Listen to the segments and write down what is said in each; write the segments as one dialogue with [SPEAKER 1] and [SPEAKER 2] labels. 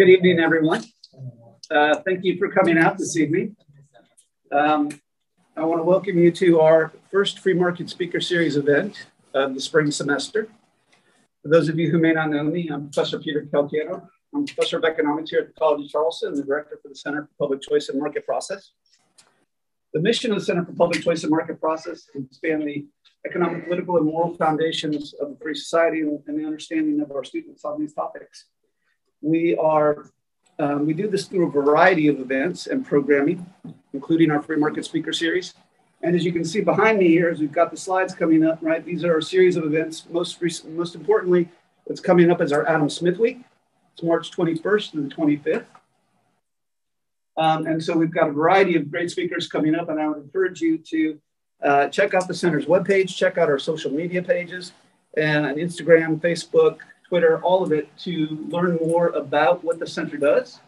[SPEAKER 1] Good evening, everyone. Uh, thank you for coming out this evening. Um, I want to welcome you to our first free market speaker series event of the spring semester. For those of you who may not know me, I'm Professor Peter Calcagno. I'm Professor of Economics here at the College of Charleston, the Director for the Center for Public Choice and Market Process. The mission of the Center for Public Choice and Market Process is to expand the economic, political, and moral foundations of a free society and the understanding of our students on these topics. We are um, we do this through a variety of events and programming, including our free market speaker series. And as you can see behind me here, as we've got the slides coming up, right? These are a series of events. Most recent, most importantly, what's coming up is our Adam Smith Week. It's March 21st and the 25th. Um, and so we've got a variety of great speakers coming up, and I would encourage you to uh, check out the center's webpage, check out our social media pages, and Instagram, Facebook, Twitter, all of it to learn more about what the center does.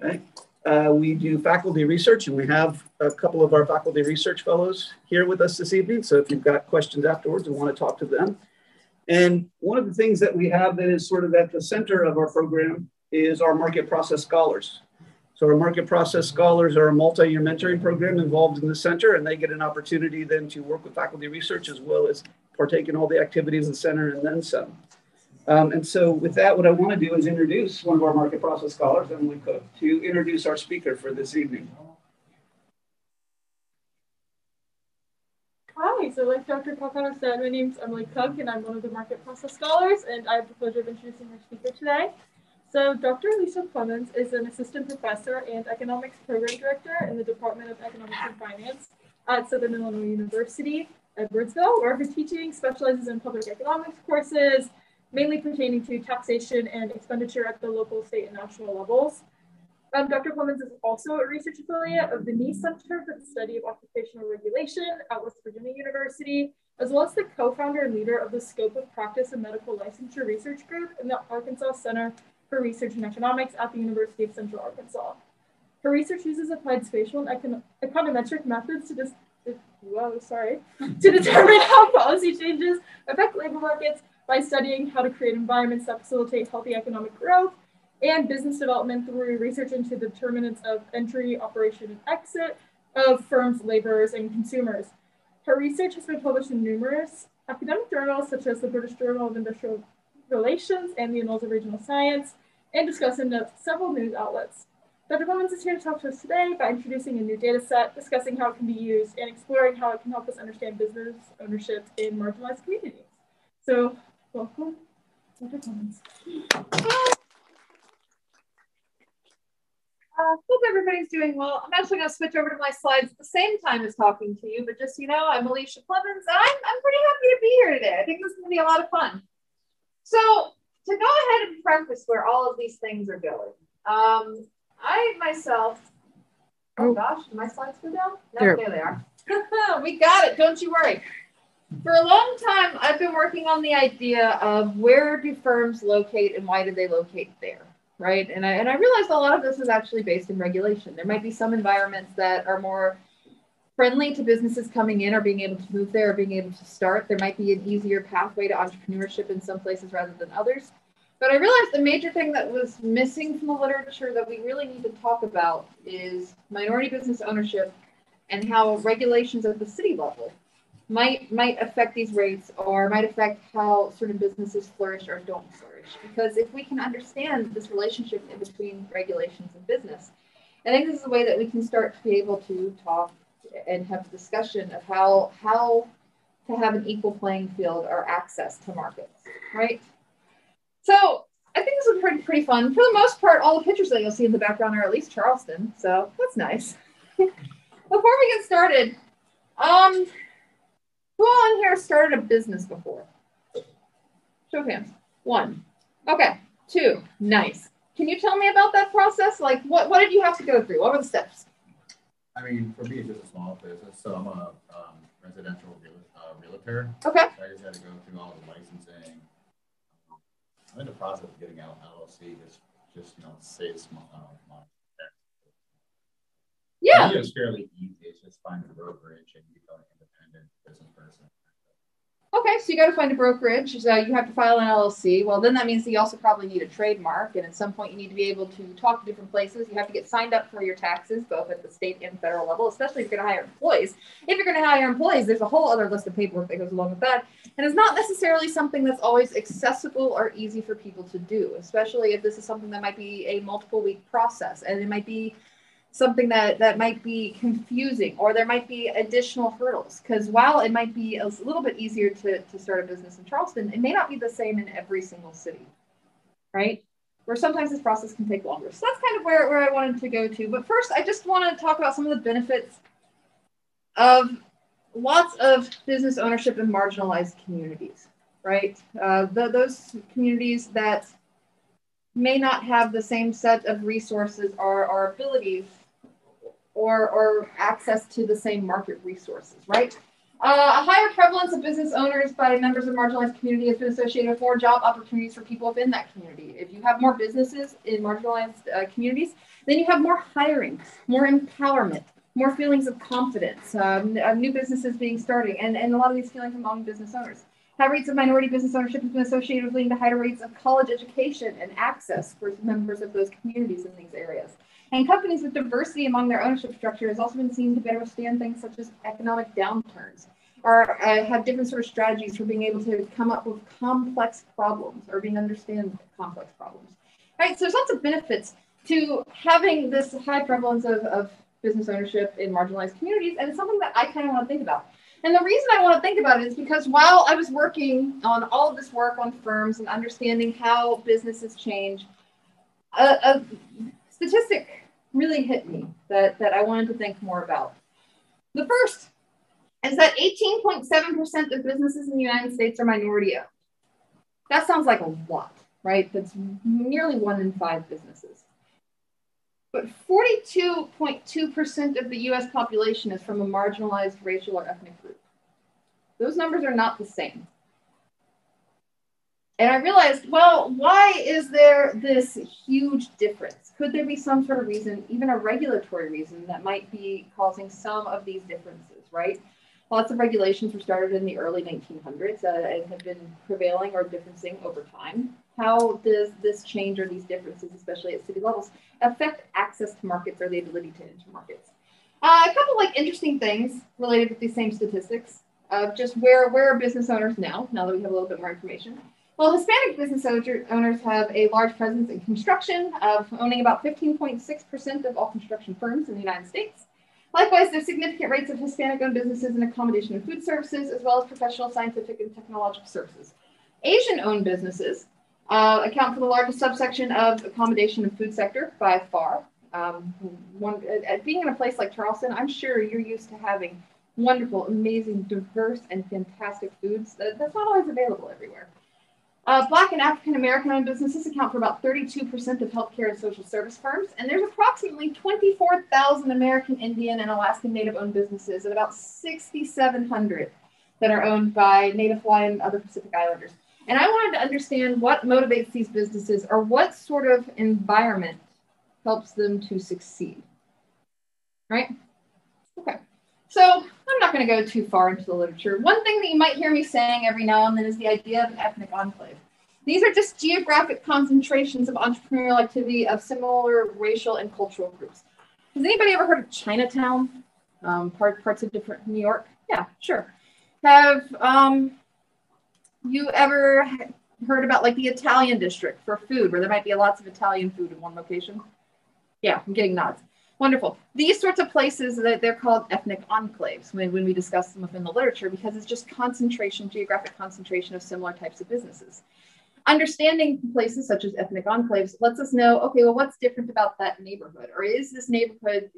[SPEAKER 1] Right? Uh, we do faculty research, and we have a couple of our faculty research fellows here with us this evening. So if you've got questions afterwards and want to talk to them. And one of the things that we have that is sort of at the center of our program is our market process scholars. So our market process scholars are a multi-year mentoring program involved in the center, and they get an opportunity then to work with faculty research as well as partake in all the activities of the center and then some. Um, and so with that, what I want to do is introduce one of our market process scholars, Emily Cook, to introduce our speaker for this evening.
[SPEAKER 2] Hi, so like Dr. Calcagno said, my name is Emily Cook, and I'm one of the market process scholars, and I have the pleasure of introducing our speaker today. So Dr. Alicia Plemmons is an assistant professor and economics program director in the Department of Economics and Finance at Southern Illinois University at Edwardsville, where her teaching specializes in public economics courses, mainly pertaining to taxation and expenditure at the local, state, and national levels. Um, Dr. Plemmons is also a research affiliate of the Knee Center for the Study of Occupational Regulation at West Virginia University, as well as the co-founder and leader of the Scope of Practice and Medical Licensure Research Group in the Arkansas Center for Research in Economics at the University of Central Arkansas. Her research uses applied spatial and econ econometric methods to, whoa, sorry, to determine how policy changes affect labor markets by studying how to create environments that facilitate healthy economic growth and business development through research into the determinants of entry, operation, and exit of firms, laborers, and consumers. Her research has been published in numerous academic journals, such as the British Journal of Industrial Relations and the Annals of Regional Science, and discussed in several news outlets. Dr. Plemmons is here to talk to us today by introducing a new data set, discussing how it can be used, and exploring how it can help us understand business ownership in marginalized communities. So Welcome. Dr.
[SPEAKER 3] Uh, hope everybody's doing well. I'm actually going to switch over to my slides at the same time as talking to you, but just you know, I'm Alicia Plemmons, and I'm, I'm pretty happy to be here today. I think this is going to be a lot of fun. So, to go ahead and preface where all of these things are going, um, I myself, oh, oh gosh, did my slides go down? No, there, there they are. we got it. Don't you worry for a long time, I've been working on the idea of where do firms locate and why do they locate there, right? And I, and I realized a lot of this is actually based in regulation. There might be some environments that are more friendly to businesses coming in or being able to move there or being able to start. There might be an easier pathway to entrepreneurship in some places rather than others. But I realized the major thing that was missing from the literature that we really need to talk about is minority business ownership and how regulations at the city level might might affect these rates or might affect how certain businesses flourish or don't flourish. Because if we can understand this relationship in between regulations and business, I think this is a way that we can start to be able to talk and have a discussion of how how to have an equal playing field or access to markets, right? So I think this is pretty pretty fun. For the most part, all the pictures that you'll see in the background are at least Charleston, so that's nice. Before we get started, um, who on here started a business before? Show of hands. One. Okay. Two. Nice. Can you tell me about that process? Like, what, what did you have to go through? What were the steps?
[SPEAKER 4] I mean, for me, it's just a small business. So I'm a um, residential real, uh, realtor.
[SPEAKER 3] Okay.
[SPEAKER 4] So I just had to go through all the licensing. I'm in the process of getting out LLC, just, just you know, save small uh, money.
[SPEAKER 3] Yeah.
[SPEAKER 4] It's fairly easy. It's just finding a brokerage and becoming independent
[SPEAKER 3] Okay, So you got to find a brokerage. So you have to file an LLC. Well, then that means that you also probably need a trademark. And at some point, you need to be able to talk to different places. You have to get signed up for your taxes, both at the state and federal level, especially if you're going to hire employees. If you're going to hire employees, there's a whole other list of paperwork that goes along with that. And it's not necessarily something that's always accessible or easy for people to do, especially if this is something that might be a multiple week process and it might be something that that might be confusing or there might be additional hurdles. Because while it might be a little bit easier to, to start a business in charleston it may not be the same in every single city. Right? Where sometimes this process can take longer. So that's kind of where, where i wanted to go to. But first i just want to talk about some of the benefits of lots of business ownership in marginalized communities right? Uh, the, those communities that may not have the same set of resources or, or abilities or, or access to the same market resources, right? Uh, a higher prevalence of business owners by members of marginalized community has been associated with more job opportunities for people within that community. If you have more businesses in marginalized uh, communities, then you have more hiring, more empowerment, more feelings of confidence, um, new businesses being started, and, and a lot of these feelings among business owners. High rates of minority business ownership has been associated with leading to higher rates of college education and access for members of those communities in these areas. And companies with diversity among their ownership structure has also been seen to better withstand things such as economic downturns or uh, have different sort of strategies for being able to come up with complex problems or being understand complex problems. Right, so there's lots of benefits to having this high prevalence of, of business ownership in marginalized communities, and it's something that I kind of want to think about. And the reason I want to think about it is because while I was working on all of this work on firms and understanding how businesses change, a, a statistic really hit me that, that I wanted to think more about. The first is that 18.7% of businesses in the United States are minority owned. That sounds like a lot, right? That's nearly one in five businesses. But 42.2% of the US population is from a marginalized racial or ethnic group. Those numbers are not the same. And I realized, well, why is there this huge difference? Could there be some sort of reason, even a regulatory reason, that might be causing some of these differences, right? Lots of regulations were started in the early 1900s uh, and have been prevailing or differencing over time. How does this change or these differences, especially at city levels, affect access to markets or the ability to enter markets? Uh, a couple like interesting things related with these same statistics of just where where are business owners now? Now that we have a little bit more information. Well, Hispanic business owners have a large presence in construction, of owning about 15.6% of all construction firms in the United States. Likewise, there's significant rates of Hispanic-owned businesses in accommodation and food services, as well as professional, scientific, and technological services. Asian-owned businesses uh, account for the largest subsection of accommodation and food sector by far. Um, one, uh, being in a place like Charleston, I'm sure you're used to having wonderful, amazing, diverse, and fantastic foods. That, that's not always available everywhere. Uh, Black and African American owned businesses account for about 32% of healthcare and social service firms, and there's approximately 24,000 American Indian and Alaskan Native owned businesses, and about 6,700 that are owned by Native Hawaiian and other Pacific Islanders. And I wanted to understand what motivates these businesses or what sort of environment helps them to succeed. Right? Okay. So I'm not going to go too far into the literature. One thing that you might hear me saying every now and then is the idea of an ethnic enclave. These are just geographic concentrations of entrepreneurial activity of similar racial and cultural groups. Has anybody ever heard of Chinatown? Um, part, parts of different New York? Yeah, sure. Have um, you ever heard about like the Italian district for food, where there might be lots of Italian food in one location? Yeah, I'm getting nods. Wonderful. These sorts of places that they're called ethnic enclaves when, when we discuss them within the literature because it's just concentration, geographic concentration of similar types of businesses. Understanding places such as ethnic enclaves lets us know, okay, well, what's different about that neighborhood? Or is this neighborhood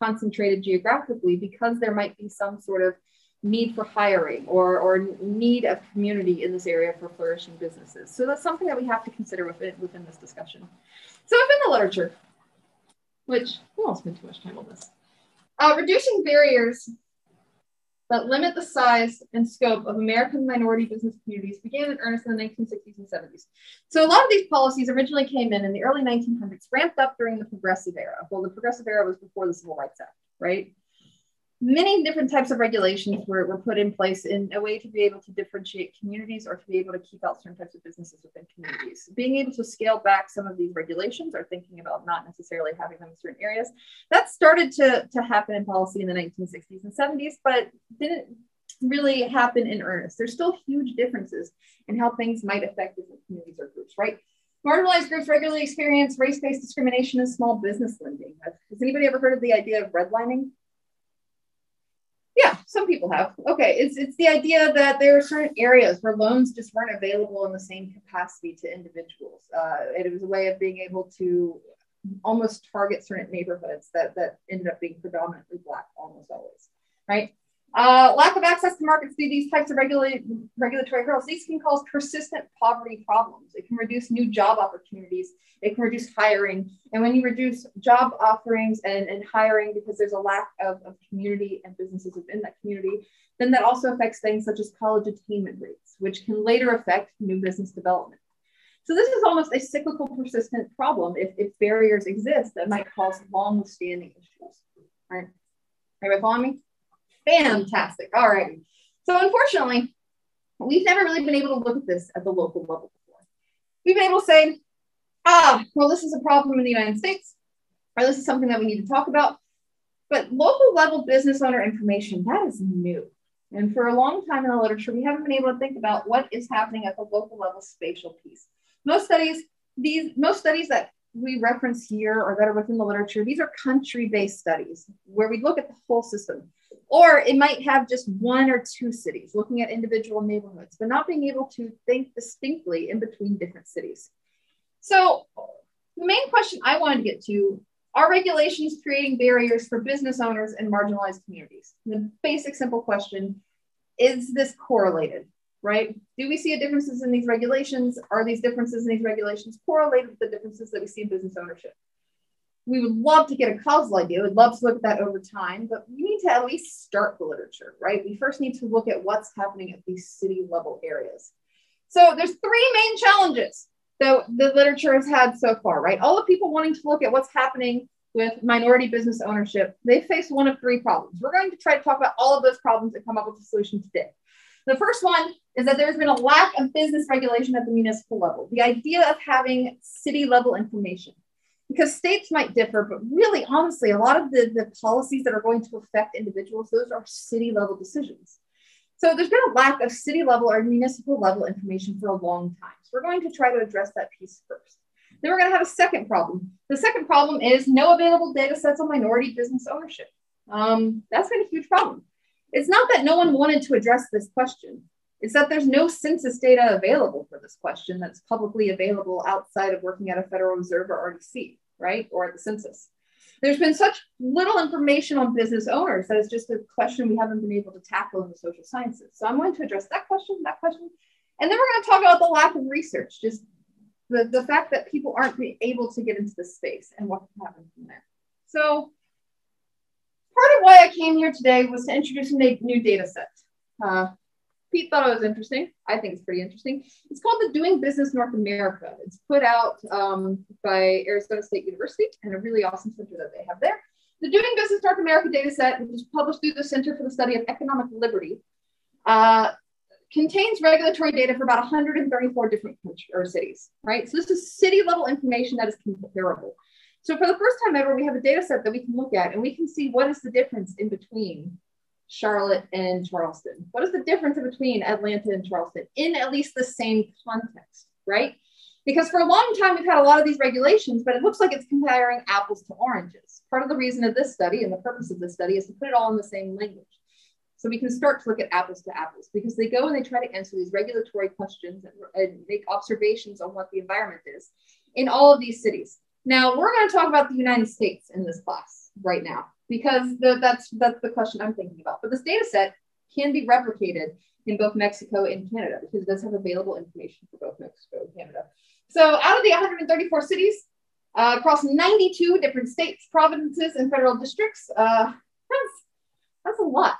[SPEAKER 3] concentrated geographically because there might be some sort of need for hiring or, or need of community in this area for flourishing businesses. So that's something that we have to consider within, within this discussion. So within the literature, which we won't spend too much time on this. Uh, reducing barriers that limit the size and scope of American minority business communities began in earnest in the 1960s and 70s. So a lot of these policies originally came in in the early 1900s, ramped up during the Progressive Era. Well, the Progressive Era was before the Civil Rights Act, right? Many different types of regulations were, were put in place in a way to be able to differentiate communities or to be able to keep out certain types of businesses within communities. Being able to scale back some of these regulations or thinking about not necessarily having them in certain areas, that started to, to happen in policy in the 1960s and 70s, but didn't really happen in earnest. There's still huge differences in how things might affect different communities or groups, right? Marginalized groups regularly experience race-based discrimination in small business lending. Has anybody ever heard of the idea of redlining? Some people have. Okay, it's it's the idea that there are certain areas where loans just weren't available in the same capacity to individuals. Uh, it was a way of being able to almost target certain neighborhoods that that ended up being predominantly black almost always, right? Uh, lack of access to markets through these types of regula- regulatory hurdles, these can cause persistent poverty problems. It can reduce new job opportunities. It can reduce hiring. And when you reduce job offerings and, and hiring because there's a lack of, of community and businesses within that community, then that also affects things such as college attainment rates, which can later affect new business development. So this is almost a cyclical persistent problem if, if barriers exist that might cause long-standing issues. Right. Everybody following me? Fantastic. All right. So unfortunately, we've never really been able to look at this at the local level before. We've been able to say, ah, well, this is a problem in the United States, or this is something that we need to talk about. But local level business owner information, that is new. And for a long time in the literature, we haven't been able to think about what is happening at the local level spatial piece. Most studies, these most studies that we reference here or that are within the literature, these are country-based studies where we look at the whole system. Or it might have just one or two cities looking at individual neighborhoods, but not being able to think distinctly in between different cities. So the main question I wanted to get to are regulations creating barriers for business owners and marginalized communities? The basic simple question, is this correlated, right? Do we see differences in these regulations? Are these differences in these regulations correlated with the differences that we see in business ownership? We would love to get a causal idea. We'd love to look at that over time, but we need to at least start the literature, right? We first need to look at what's happening at these city level areas. So there's three main challenges that the literature has had so far, right? All the people wanting to look at what's happening with minority business ownership, they face one of three problems. We're going to try to talk about all of those problems and come up with a solution today. The first one is that there's been a lack of business regulation at the municipal level. The idea of having city level information because states might differ, but really, honestly, a lot of the, the policies that are going to affect individuals, those are city level decisions. So there's been a lack of city level or municipal level information for a long time. So we're going to try to address that piece first. Then we're going to have a second problem. The second problem is no available data sets on minority business ownership. Um, that's been a huge problem. It's not that no one wanted to address this question. It's that there's no census data available for this question that's publicly available outside of working at a Federal Reserve or RDC right? Or at the census. There's been such little information on business owners that it's just a question we haven't been able to tackle in the social sciences. So I'm going to address that question, that question, and then we're going to talk about the lack of research, just the, the fact that people aren't able to get into the space and what can happen from there. So part of why I came here today was to introduce a new data set. Uh, Pete thought it was interesting. I think it's pretty interesting. It's called the Doing Business North America. It's put out um, by Arizona State University and a really awesome center that they have there. The Doing Business North America data set, which is published through the Center for the Study of Economic Liberty, uh, contains regulatory data for about 134 different or cities, right? So this is city level information that is comparable. So for the first time ever, we have a data set that we can look at and we can see what is the difference in between Charlotte and Charleston? What is the difference between Atlanta and Charleston in at least the same context, right? Because for a long time, we've had a lot of these regulations, but it looks like it's comparing apples to oranges. Part of the reason of this study and the purpose of this study is to put it all in the same language. So we can start to look at apples to apples because they go and they try to answer these regulatory questions and, and make observations on what the environment is in all of these cities. Now, we're going to talk about the United States in this class right now because the, that's that's the question I'm thinking about. But this data set can be replicated in both Mexico and Canada because it does have available information for both Mexico and Canada. So out of the 134 cities uh, across 92 different states, provinces, and federal districts, uh, that's, that's a lot.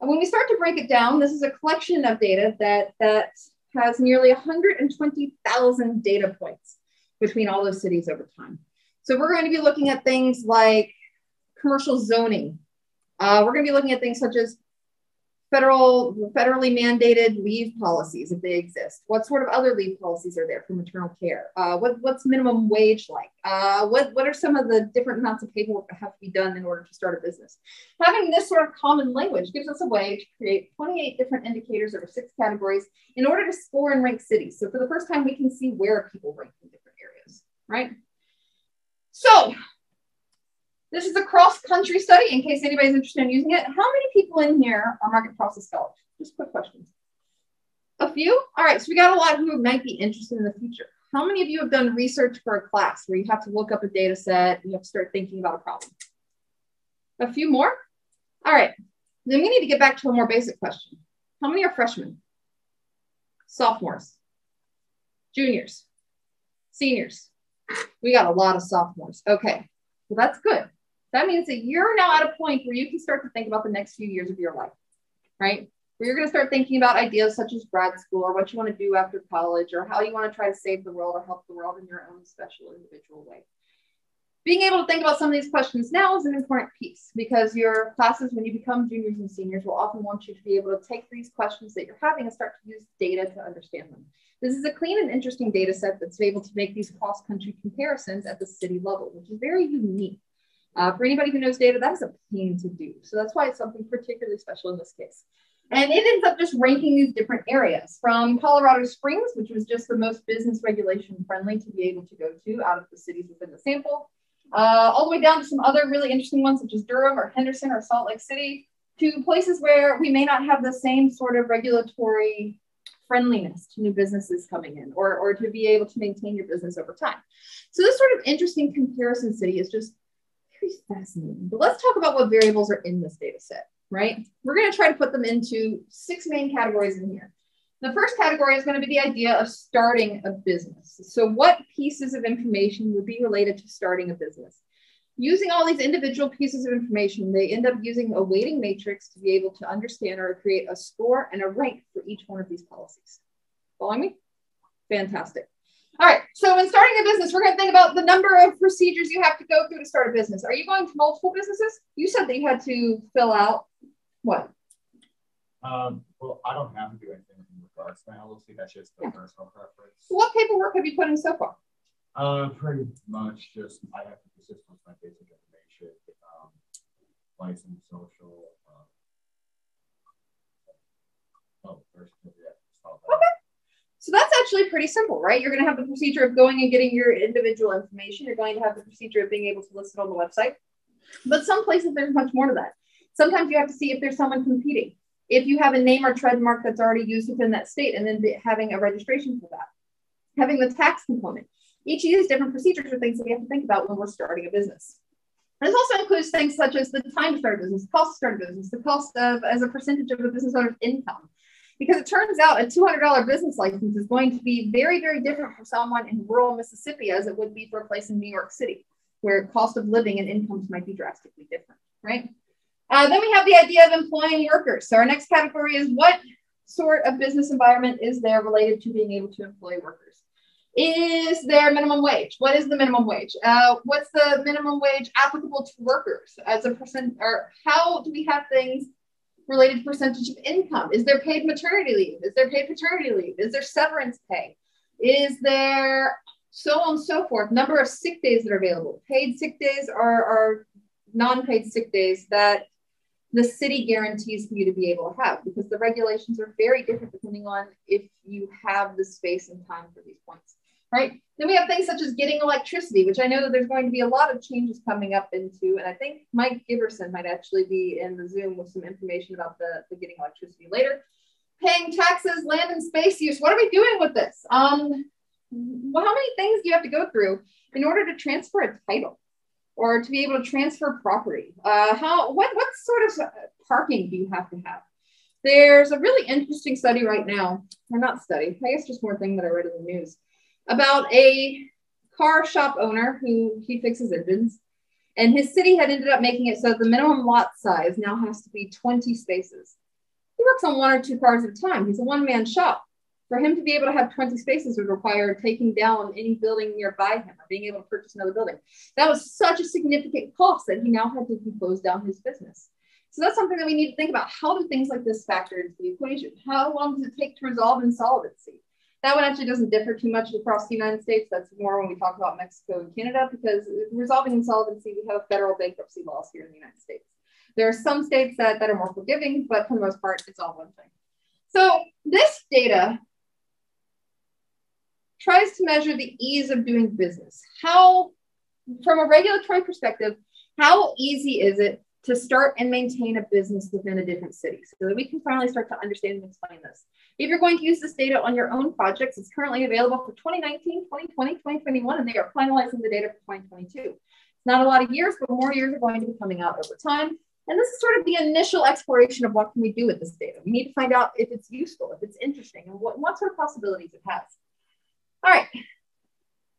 [SPEAKER 3] And when we start to break it down, this is a collection of data that, that has nearly 120,000 data points between all those cities over time. So we're going to be looking at things like commercial zoning, Uh, we're going to be looking at things such as federal, federally mandated leave policies, if they exist. What sort of other leave policies are there for maternal care? Uh, what, what's minimum wage like? Uh, what, what are some of the different amounts of paperwork that have to be done in order to start a business? Having this sort of common language gives us a way to create 28 different indicators over six categories in order to score and rank cities. So for the first time, we can see where people rank in different areas, right? So this is a cross-country study in case anybody's interested in using it. How many people in here are market process scholars? Just quick questions. A few? All right, so we got a lot who might be interested in the future. How many of you have done research for a class where you have to look up a data set and you have to start thinking about a problem? A few more? All right, then we need to get back to a more basic question. How many are freshmen? Sophomores? Juniors? Seniors? We got a lot of sophomores. Okay, well, that's good. That means that you're now at a point where you can start to think about the next few years of your life, right? Where you're going to start thinking about ideas such as grad school or what you want to do after college or how you want to try to save the world or help the world in your own special individual way. Being able to think about some of these questions now is an important piece because your classes, when you become juniors and seniors, will often want you to be able to take these questions that you're having and start to use data to understand them. This is a clean and interesting data set that's able to make these cross-country comparisons at the city level, which is very unique. Uh, for anybody who knows data, that is a pain to do. So that's why it's something particularly special in this case. And it ends up just ranking these different areas from Colorado Springs, which was just the most business regulation friendly to be able to go to out of the cities within the sample, uh, all the way down to some other really interesting ones, such as Durham or Henderson or Salt Lake City, to places where we may not have the same sort of regulatory friendliness to new businesses coming in or, or to be able to maintain your business over time. So this sort of interesting comparison city is just fascinating. But let's talk about what variables are in this data set, right? We're going to try to put them into six main categories in here. The first category is going to be the idea of starting a business. So what pieces of information would be related to starting a business? Using all these individual pieces of information, they end up using a weighting matrix to be able to understand or create a score and a rank for each one of these policies. Following me? Fantastic. All right, so when starting a business, we're going to think about the number of procedures you have to go through to start a business. Are you going to multiple businesses? You said that you had to fill out what?
[SPEAKER 4] Um, well, I don't have to do anything in regards to my LLC. That's just the yeah. personal preference.
[SPEAKER 3] what paperwork have you put in so far?
[SPEAKER 4] Uh, pretty much just I have to persist with my basic information, um, license, social. Uh, oh, first, yeah,
[SPEAKER 3] okay. So that's actually pretty simple, right? You're going to have the procedure of going and getting your individual information. You're going to have the procedure of being able to list it on the website. But some places there's much more to that. Sometimes you have to see if there's someone competing. If you have a name or trademark that's already used within that state, and then having a registration for that, having the tax component. Each of these different procedures are things that we have to think about when we're starting a business. This also includes things such as the time to start a business, cost to start a business, the cost of as a percentage of a business owner's income, because it turns out a $200 business license is going to be very, very different for someone in rural Mississippi as it would be for a place in New York City, where cost of living and incomes might be drastically different, right? Uh, then we have the idea of employing workers. So our next category is what sort of business environment is there related to being able to employ workers? Is there minimum wage? What is the minimum wage? Uh, what's the minimum wage applicable to workers as a percent, or how do we have things related percentage of income? Is there paid maternity leave? Is there paid paternity leave? Is there severance pay? Is there so on and so forth? Number of sick days that are available. Paid sick days are, are non-paid sick days that the city guarantees for you to be able to have because the regulations are very different depending on if you have the space and time for these points right? Then we have things such as getting electricity, which I know that there's going to be a lot of changes coming up into, and I think Mike Giberson might actually be in the Zoom with some information about the, the getting electricity later. Paying taxes, land and space use. What are we doing with this? Um, well, how many things do you have to go through in order to transfer a title or to be able to transfer property? Uh, how what what sort of parking do you have to have? There's a really interesting study right now, or not study, I guess just more thing that I read in the news about a car shop owner who he fixes engines. And his city had ended up making it so the minimum lot size now has to be 20 spaces. He works on one or two cars at a time. He's a one man shop. For him to be able to have 20 spaces would require taking down any building nearby him or being able to purchase another building. That was such a significant cost that he now had to close down his business. So that's something that we need to think about. How do things like this factor into the equation? How long does it take to resolve insolvency? That one actually doesn't differ too much across the United States. That's more when we talk about Mexico and Canada, because resolving insolvency, we have federal bankruptcy laws here in the United States. There are some states that, that are more forgiving, but for the most part, it's all one thing. So this data tries to measure the ease of doing business. How, from a regulatory perspective, how easy is it to start and maintain a business within a different city so that we can finally start to understand and explain this. If you're going to use this data on your own projects, it's currently available for 2019, 2020, 2021, and they are finalizing the data for 2022. It's not a lot of years, but more years are going to be coming out over time. And this is sort of the initial exploration of what can we do with this data. We need to find out if it's useful, if it's interesting, and what, what sort of possibilities it has. All right.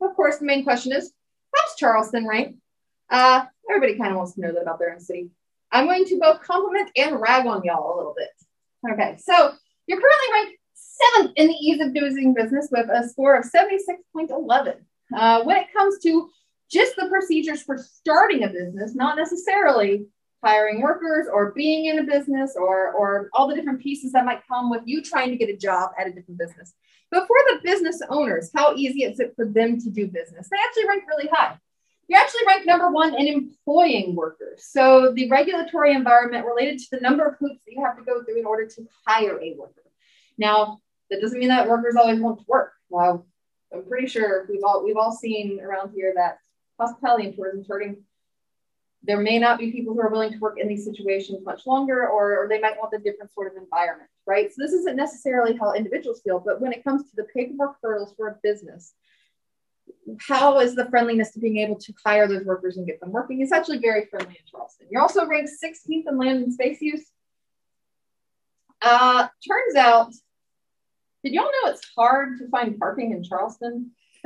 [SPEAKER 3] Of course, the main question is, how's Charleston rank? Uh, everybody kind of wants to know that about their own city. I'm going to both compliment and rag on y'all a little bit. Okay, so you're currently ranked seventh in the ease of doing business with a score of 76.11. Uh, when it comes to just the procedures for starting a business, not necessarily hiring workers or being in a business or, or all the different pieces that might come with you trying to get a job at a different business. But for the business owners, how easy is it for them to do business? They actually rank really high. You actually rank number one in employing workers. So the regulatory environment related to the number of hoops that you have to go through in order to hire a worker. Now, that doesn't mean that workers always want to work. Well, I'm pretty sure we've all we've all seen around here that hospitality and tourism there may not be people who are willing to work in these situations much longer, or, or, they might want a different sort of environment, right? So this isn't necessarily how individuals feel, but when it comes to the paperwork hurdles for a business, how is the friendliness to being able to hire those workers and get them working? It's actually very friendly in Charleston. You're also ranked 16th in land and space use. Uh, turns out, did y'all know it's hard to find parking in Charleston?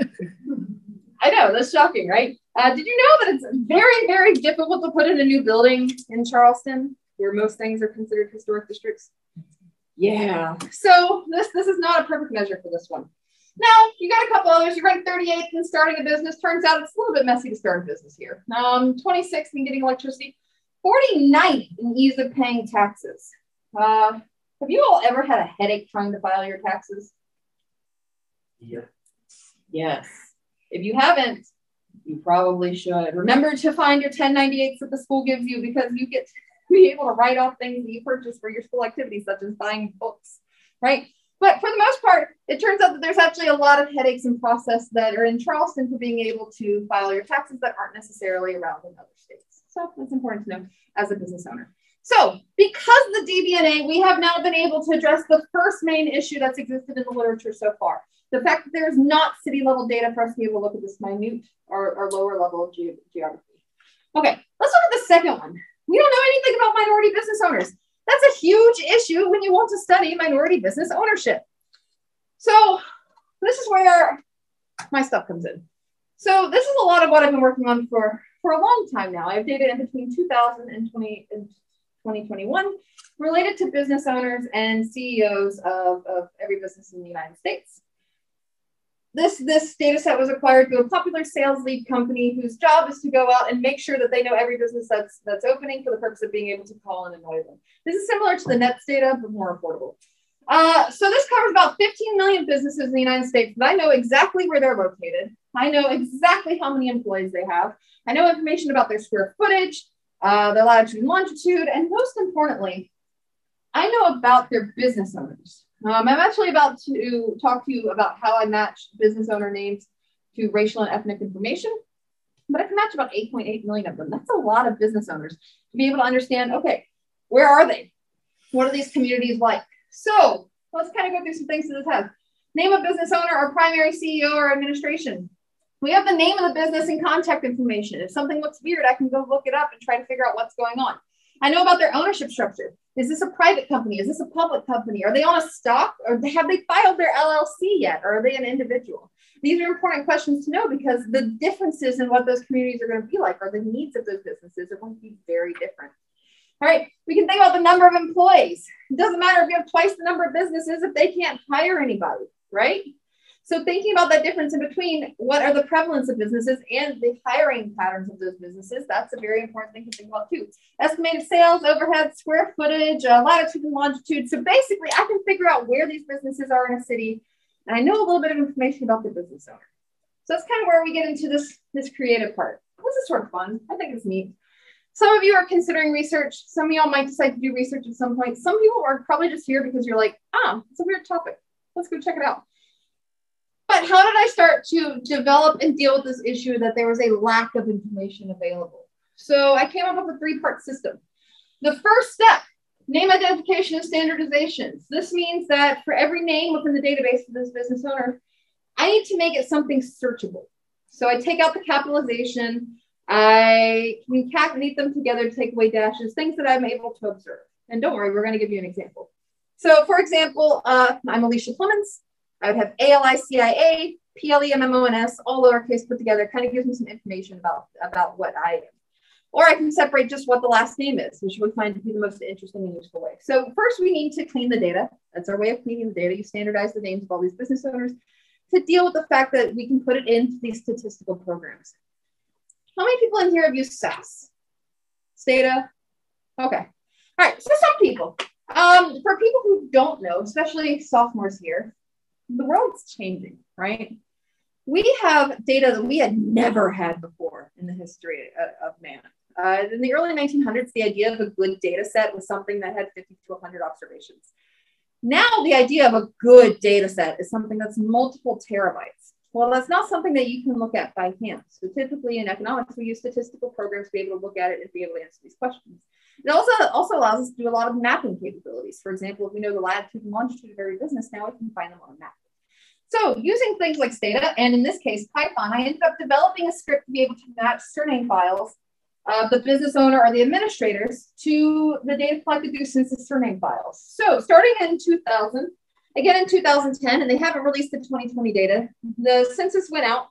[SPEAKER 3] I know, that's shocking, right? Uh, did you know that it's very, very difficult to put in a new building in Charleston, where most things are considered historic districts? Yeah. So this this is not a perfect measure for this one. Now you got a couple others. You ranked 38th in starting a business. Turns out it's a little bit messy to start a business here. Um, 26th in getting electricity. 49th in ease of paying taxes. Uh, have you all ever had a headache trying to file your taxes?
[SPEAKER 1] Yeah.
[SPEAKER 3] Yes. If you haven't, you probably should. Remember to find your 1098s that the school gives you because you get to be able to write off things that you purchase for your school activities, such as buying books, right? But for the most part, it turns out that there's actually a lot of headaches and process that are in Charleston for being able to file your taxes that aren't necessarily around in other states. So that's important to know as a business owner. So because of the DBNA, we have now been able to address the first main issue that's existed in the literature so far. The fact that there is not city level data for us to be able to look at this minute or, or lower level ge geography. Okay, let's look at the second one. We don't know anything about minority business owners. That's a huge issue when you want to study minority business ownership. So this is where my stuff comes in. So this is a lot of what I've been working on for, for a long time now. I have data in between 2000 and, 20, and 2021 related to business owners and CEOs of, of every business in the United States. This, this data set was acquired through a popular sales lead company whose job is to go out and make sure that they know every business that's, that's opening for the purpose of being able to call and annoy them. This is similar to the NETS data, but more affordable. Uh, so this covers about 15 million businesses in the United States, and I know exactly where they're located. I know exactly how many employees they have. I know information about their square footage, uh, their latitude and longitude, and most importantly, I know about their business owners. Um, I'm actually about to talk to you about how I match business owner names to racial and ethnic information, but I can match about 8.8 million of them. That's a lot of business owners to be able to understand, okay, where are they? What are these communities like? So let's kind of go through some things that this has. Name of business owner or primary CEO or administration. We have the name of the business and contact information. If something looks weird, I can go look it up and try to figure out what's going on. I know about their ownership structure. Is this a private company? Is this a public company? Are they on a stock or have they filed their LLC yet? Or are they an individual? These are important questions to know because the differences in what those communities are going to be like or the needs of those businesses are going to be very different. All right, we can think about the number of employees. It doesn't matter if you have twice the number of businesses if they can't hire anybody, right? So thinking about that difference in between what are the prevalence of businesses and the hiring patterns of those businesses, that's a very important thing to think about too. Estimated sales, overhead, square footage, uh, latitude and longitude. So basically I can figure out where these businesses are in a city and I know a little bit of information about the business owner. So that's kind of where we get into this, this creative part. This is sort of fun. I think it's neat. Some of you are considering research. Some of y'all might decide to do research at some point. Some people are probably just here because you're like, ah, it's a weird topic. Let's go check it out. But how did I start to develop and deal with this issue that there was a lack of information available? So I came up with a three part system. The first step name identification and standardizations. This means that for every name within the database of this business owner, I need to make it something searchable. So I take out the capitalization, I concatenate them together to take away dashes, things that I'm able to observe. And don't worry, we're going to give you an example. So, for example, uh, I'm Alicia Plemmons. I would have A-L-I-C-I-A, P-L-E-M-M-O-N-S, all lowercase put together, kind of gives me some information about, about what I am. Or I can separate just what the last name is, which we find to be the most interesting and useful way. So first we need to clean the data. That's our way of cleaning the data. You standardize the names of all these business owners to deal with the fact that we can put it into these statistical programs. How many people in here have used SAS? Stata? Okay. All right, so some people. Um, for people who don't know, especially sophomores here, the world's changing, right? We have data that we had never had before in the history of, man. Uh, in the early 1900s, the idea of a good data set was something that had 50 to 100 observations. Now, the idea of a good data set is something that's multiple terabytes. Well, that's not something that you can look at by hand. So typically in economics, we use statistical programs to be able to look at it and be able to answer these questions. It also, also allows us to do a lot of mapping capabilities. For example, if we know the latitude and longitude of every business, now we can find them on a map. So using things like Stata, and in this case, Python, I ended up developing a script to be able to match surname files of the business owner or the administrators to the data collected through census surname files. So starting in 2000, again in 2010, and they haven't released the 2020 data, the census went out.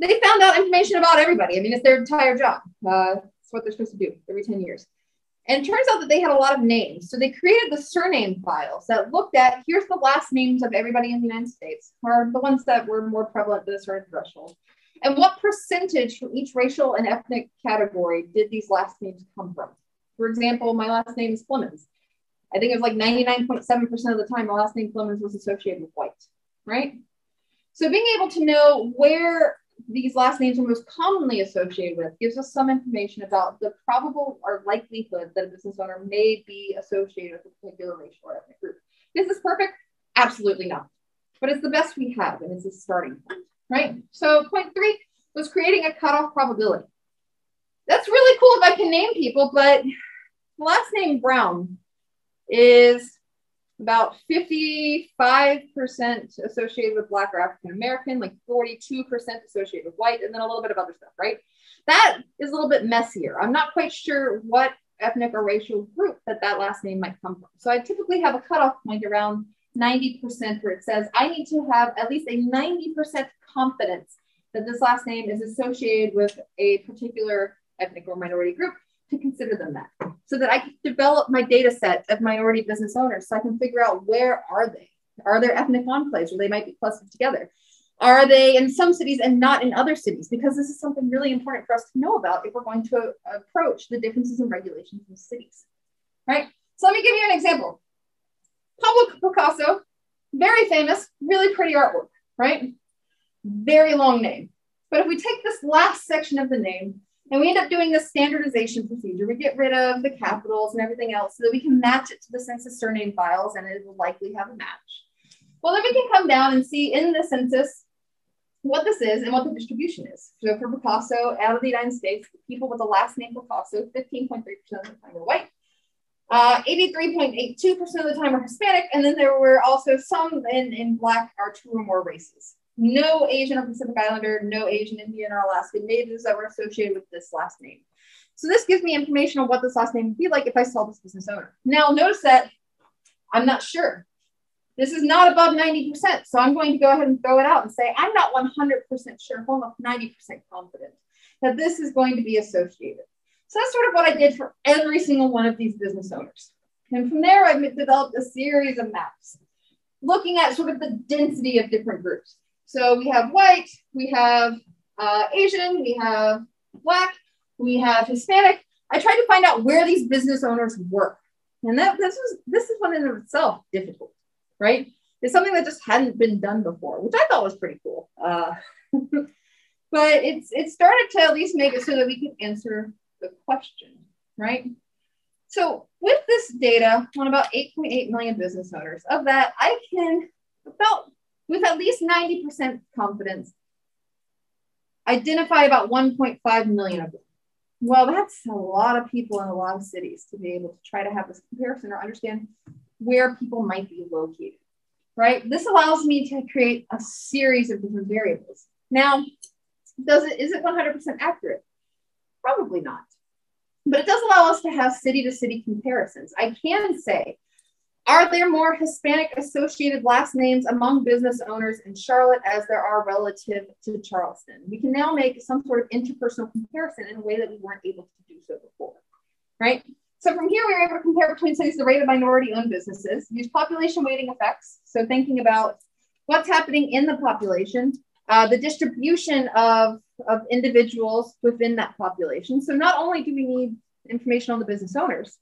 [SPEAKER 3] They found out information about everybody. I mean, it's their entire job. Uh, it's what they're supposed to do every 10 years. And it turns out that they had a lot of names. So they created the surname files that looked at here's the last names of everybody in the United States, or the ones that were more prevalent than a certain threshold. And what percentage from each racial and ethnic category did these last names come from? For example, my last name is Plemmons. I think it was like 99.7% of the time, my last name Plemmons was associated with white, right? So being able to know where these last names are most commonly associated with gives us some information about the probable or likelihood that a business owner may be associated with a particular racial or ethnic group. Is this perfect? Absolutely not. But it's the best we have, and it's a starting point, right? So point three was creating a cutoff probability. That's really cool if I can name people, but last name Brown is about 55% associated with Black or African American, like 42% associated with white, and then a little bit of other stuff, right? That is a little bit messier. I'm not quite sure what ethnic or racial group that that last name might come from. So I typically have a cutoff point around 90% where it says I need to have at least a 90% confidence that this last name is associated with a particular ethnic or minority group to consider them that so that I can develop my data set of minority business owners so I can figure out where are they? Are there ethnic enclaves where they might be clustered together? Are they in some cities and not in other cities? Because this is something really important for us to know about if we're going to uh, approach the differences in regulations in cities, right? So let me give you an example. Pablo Picasso, very famous, really pretty artwork, right? Very long name. But if we take this last section of the name and we end up doing this standardization procedure. We get rid of the capitals and everything else so that we can match it to the census surname files and it will likely have a match. Well, then we can come down and see in the census what this is and what the distribution is. So for Picasso, out of the United States, people with the last name Picasso, 15.3% of the time are white. 83.82% uh, of the time are Hispanic, and then there were also some in, in Black are two or more races no Asian or Pacific Islander, no Asian Indian or Alaskan natives that were associated with this last name. So this gives me information on what this last name would be like if I saw this business owner. Now notice that I'm not sure. This is not above 90%. So I'm going to go ahead and throw it out and say, I'm not 100% sure, I'm 90% confident that this is going to be associated. So that's sort of what I did for every single one of these business owners. And from there, I've developed a series of maps looking at sort of the density of different groups. So we have white, we have uh, Asian, we have black, we have Hispanic. I tried to find out where these business owners work. And that this was this is one in itself difficult, right? It's something that just hadn't been done before, which I thought was pretty cool. Uh, but it's it started to at least make it so that we could answer the question, right? So with this data on about 8.8 million business owners, of that, I can about with at least 90% confidence identify about 1.5 million of them. Well, that's a lot of people in a lot of cities to be able to try to have this comparison or understand where people might be located, right? This allows me to create a series of different variables. Now, does it is it 100% accurate? Probably not. But it does allow us to have city to city comparisons. I can say, are there more Hispanic associated last names among business owners in Charlotte as there are relative to Charleston? We can now make some sort of interpersonal comparison in a way that we weren't able to do so before, right? So from here, we were able to compare between cities the rate of minority owned businesses, use population weighting effects. So thinking about what's happening in the population, uh, the distribution of, of individuals within that population. So not only do we need information on the business owners,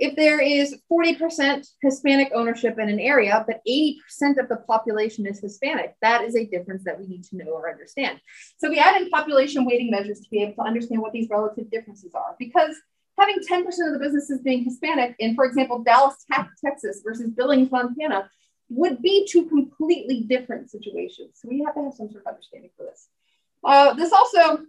[SPEAKER 3] if there is 40% Hispanic ownership in an area, but 80% of the population is Hispanic, that is a difference that we need to know or understand. So we add in population weighting measures to be able to understand what these relative differences are. Because having 10% of the businesses being Hispanic in, for example, Dallas, Texas versus Billings, Montana, would be two completely different situations. So we have to have some sort of understanding for this. Uh, this also,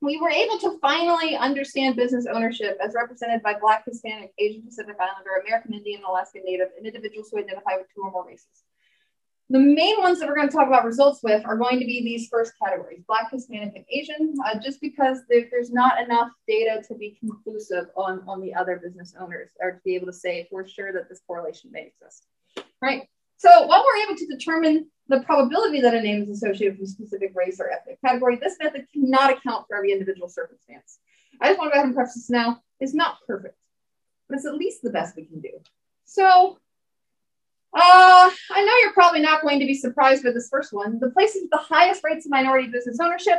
[SPEAKER 3] we were able to finally understand business ownership as represented by Black, Hispanic, Asian Pacific Islander, American Indian, Alaska Native, and individuals who identify with two or more races. The main ones that we're going to talk about results with are going to be these first categories, Black, Hispanic, and Asian, uh, just because there, there's not enough data to be conclusive on, on the other business owners or to be able to say for sure that this correlation may exist, right? So while we're able to determine the probability that a name is associated with a specific race or ethnic category, this method cannot account for every individual circumstance. I just want to go ahead and preface this now. It's not perfect, but it's at least the best we can do. So uh, I know you're probably not going to be surprised by this first one. The places with the highest rates of minority business ownership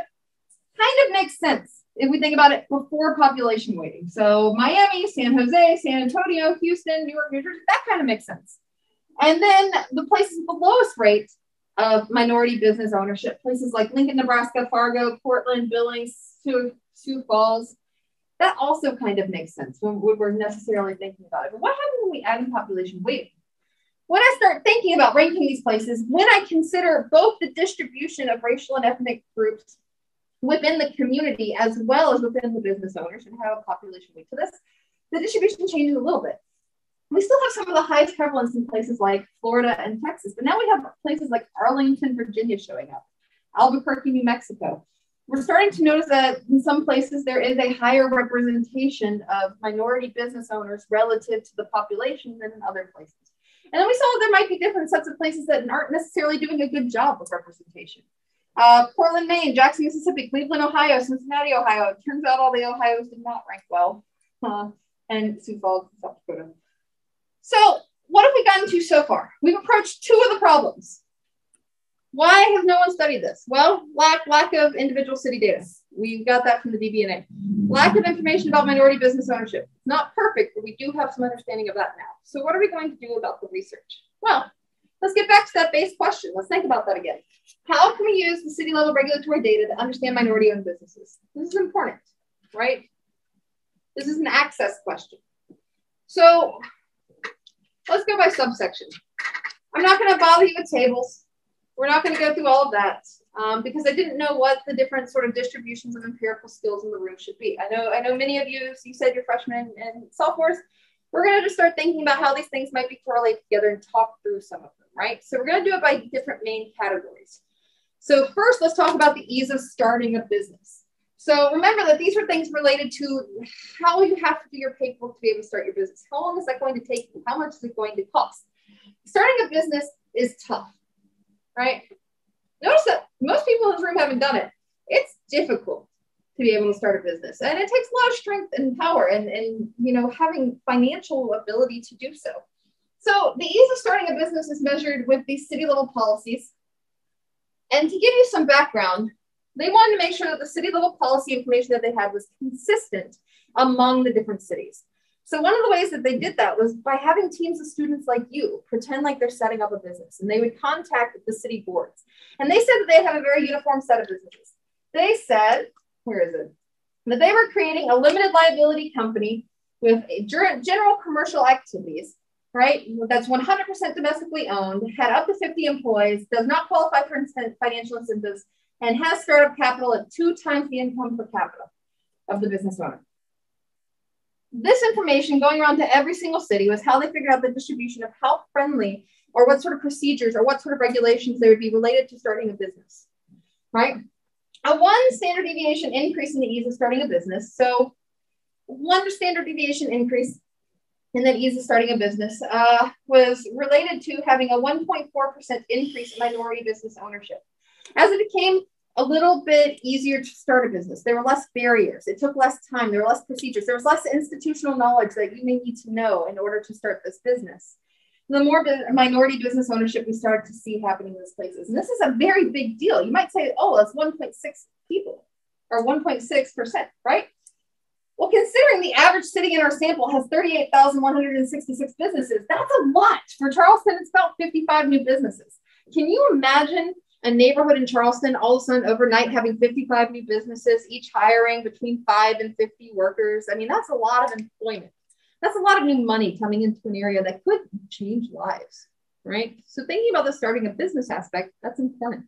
[SPEAKER 3] kind of makes sense if we think about it before population weighting. So Miami, San Jose, San Antonio, Houston, New York, New Jersey, that kind of makes sense. And then the places with the lowest rate of minority business ownership, places like Lincoln, Nebraska, Fargo, Portland, Billings, Sioux, Sioux Falls, that also kind of makes sense when we're necessarily thinking about it. But what happens when we add in population weighting? When I start thinking about ranking these places, when I consider both the distribution of racial and ethnic groups within the community as well as within the business owners and how population weight to this, the distribution changes a little bit we still have some of the highest prevalence in places like Florida and Texas, but now we have places like Arlington, Virginia showing up, Albuquerque, New Mexico. We're starting to notice that in some places there is a higher representation of minority business owners relative to the population than in other places. And then we saw there might be different sets of places that aren't necessarily doing a good job of representation. Uh, Portland, Maine, Jackson, Mississippi, Cleveland, Ohio, Cincinnati, Ohio. It turns out all the Ohio's did not rank well. Uh, and Sioux Falls, South Dakota. So, what have we gotten to so far? We've approached two of the problems. Why has no one studied this? Well, lack lack of individual city data. We got that from the DBNA. Lack of information about minority business ownership. It's not perfect, but we do have some understanding of that now. So, what are we going to do about the research? Well, let's get back to that base question. Let's think about that again. How can we use the city level regulatory data to understand minority owned businesses? This is important, right? This is an access question. So, Let's go by subsection. I'm not going to bother you with tables. We're not going to go through all of that um, because I didn't know what the different sort of distributions of empirical skills in the room should be. I know, I know many of you, you said you're freshmen and sophomores. We're going to just start thinking about how these things might be correlated together and talk through some of them, right? So we're going to do it by different main categories. So first, let's talk about the ease of starting a business. So remember that these are things related to how you have to do your paperwork to be able to start your business. How long is that going to take How much is it going to cost? Starting a business is tough, right? Notice that most people in this room haven't done it. It's difficult to be able to start a business. And it takes a lot of strength and power and, and you know having financial ability to do so. So the ease of starting a business is measured with these city level policies And to give you some background, they wanted to make sure that the city level policy information that they had was consistent among the different cities. So one of the ways that they did that was by having teams of students like you pretend like they're setting up a business and they would contact the city boards. And they said that they have a very uniform set of businesses. They said, where is it? That they were creating a limited liability company with general commercial activities, right? That's 100% domestically owned, had up to 50 employees, does not qualify for financial incentives, and has startup capital at two times the income per capita of the business owner this information going around to every single city was how they figured out the distribution of how friendly or what sort of procedures or what sort of regulations they would be related to starting a business, right? A one standard deviation increase in the ease of starting a business. So one standard deviation increase in the ease of starting a business uh, was related to having a 1.4% increase in minority business ownership. As it became a little bit easier to start a business. There were less barriers. It took less time. There were less procedures. There was less institutional knowledge that you may need to know in order to start this business. The more minority business ownership we started to see happening in these places. And this is a very big deal. You might say, oh, that's 1.6 people or 1.6%, right? Well, considering the average city in our sample has 38,166 businesses, that's a lot. For Charleston, it's about 55 new businesses. Can you imagine a neighborhood in Charleston all of a sudden overnight having 55 new businesses, each hiring between five and 50 workers. I mean, that's a lot of employment. That's a lot of new money coming into an area that could change lives, right? So thinking about the starting a business aspect, that's important.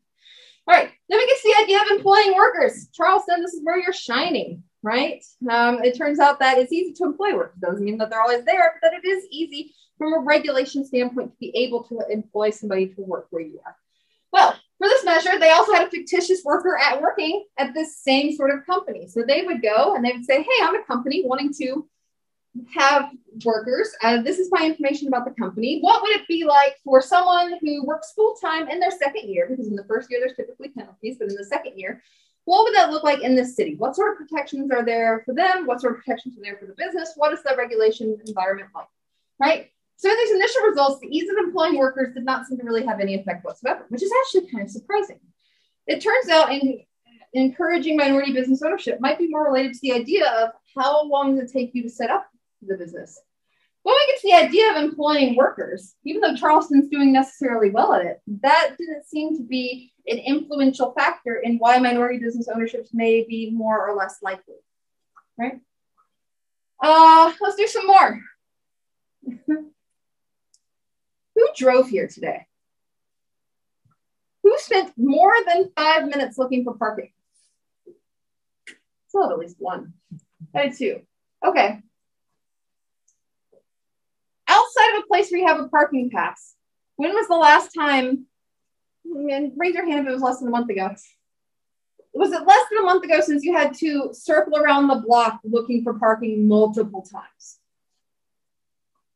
[SPEAKER 3] All right, then we get to the idea of employing workers. Charleston, this is where you're shining, right? Um, it turns out that it's easy to employ workers. Doesn't mean that they're always there, but that it is easy from a regulation standpoint to be able to employ somebody to work where you are. Well, for this measure, they also had a fictitious worker at working at this same sort of company. So they would go and they would say, Hey, I'm a company wanting to have workers. Uh, this is my information about the company. What would it be like for someone who works full time in their second year? Because in the first year, there's typically penalties, but in the second year, what would that look like in this city? What sort of protections are there for them? What sort of protections are there for the business? What is the regulation environment like? Right? So in these initial results, the ease of employing workers did not seem to really have any effect whatsoever, which is actually kind of surprising. It turns out in encouraging minority business ownership might be more related to the idea of how long does it take you to set up the business. When we get to the idea of employing workers, even though Charleston's doing necessarily well at it, that didn't seem to be an influential factor in why minority business ownerships may be more or less likely. Right? Uh, let's do some more. Who drove here today? Who spent more than five minutes looking for parking? Still at least one. I had two. Okay. Outside of a place where you have a parking pass, when was the last time? And raise your hand if it was less than a month ago. Was it less than a month ago since you had to circle around the block looking for parking multiple times?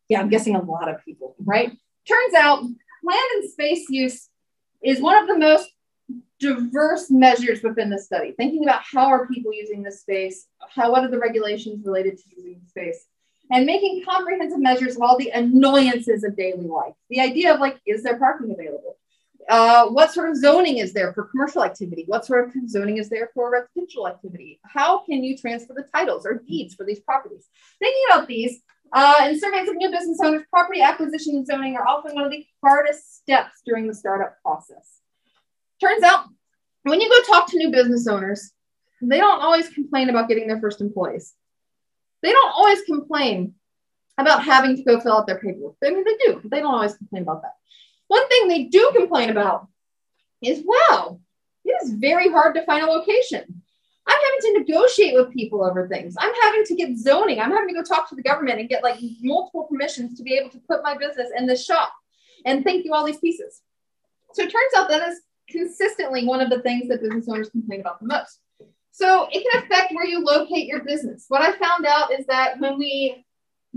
[SPEAKER 3] Yeah, I'm guessing a lot of people, right? Turns out land and space use is one of the most diverse measures within the study. Thinking about how are people using this space, how what are the regulations related to using space, and making comprehensive measures of all the annoyances of daily life. The idea of like, is there parking available? Uh, what sort of zoning is there for commercial activity? What sort of zoning is there for residential activity? How can you transfer the titles or deeds for these properties? Thinking about these uh, in surveys of new business owners, property acquisition and zoning are often one of the hardest steps during the startup process. Turns out, when you go talk to new business owners, they don't always complain about getting their first employees. They don't always complain about having to go fill out their paperwork. I mean, they do. But they don't always complain about that. One thing they do complain about is, wow, it is very hard to find a location. I'm having to negotiate with people over things. I'm having to get zoning. I'm having to go talk to the government and get like multiple permissions to be able to put my business in this shop and thank you all these pieces. So it turns out that is consistently one of the things that business owners complain about the most. So it can affect where you locate your business. What I found out is that when we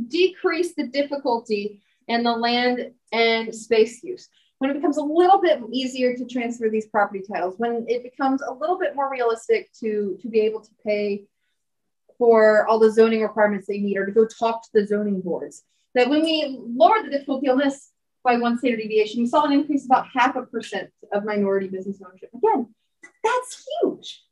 [SPEAKER 3] decrease the difficulty in the land and space use, when it becomes a little bit easier to transfer these property titles, when it becomes a little bit more realistic to, to be able to pay for all the zoning requirements they need or to go talk to the zoning boards, that when we lower the difficulty on this by one standard deviation, we saw an increase about half a percent of minority business ownership. Again, that's huge.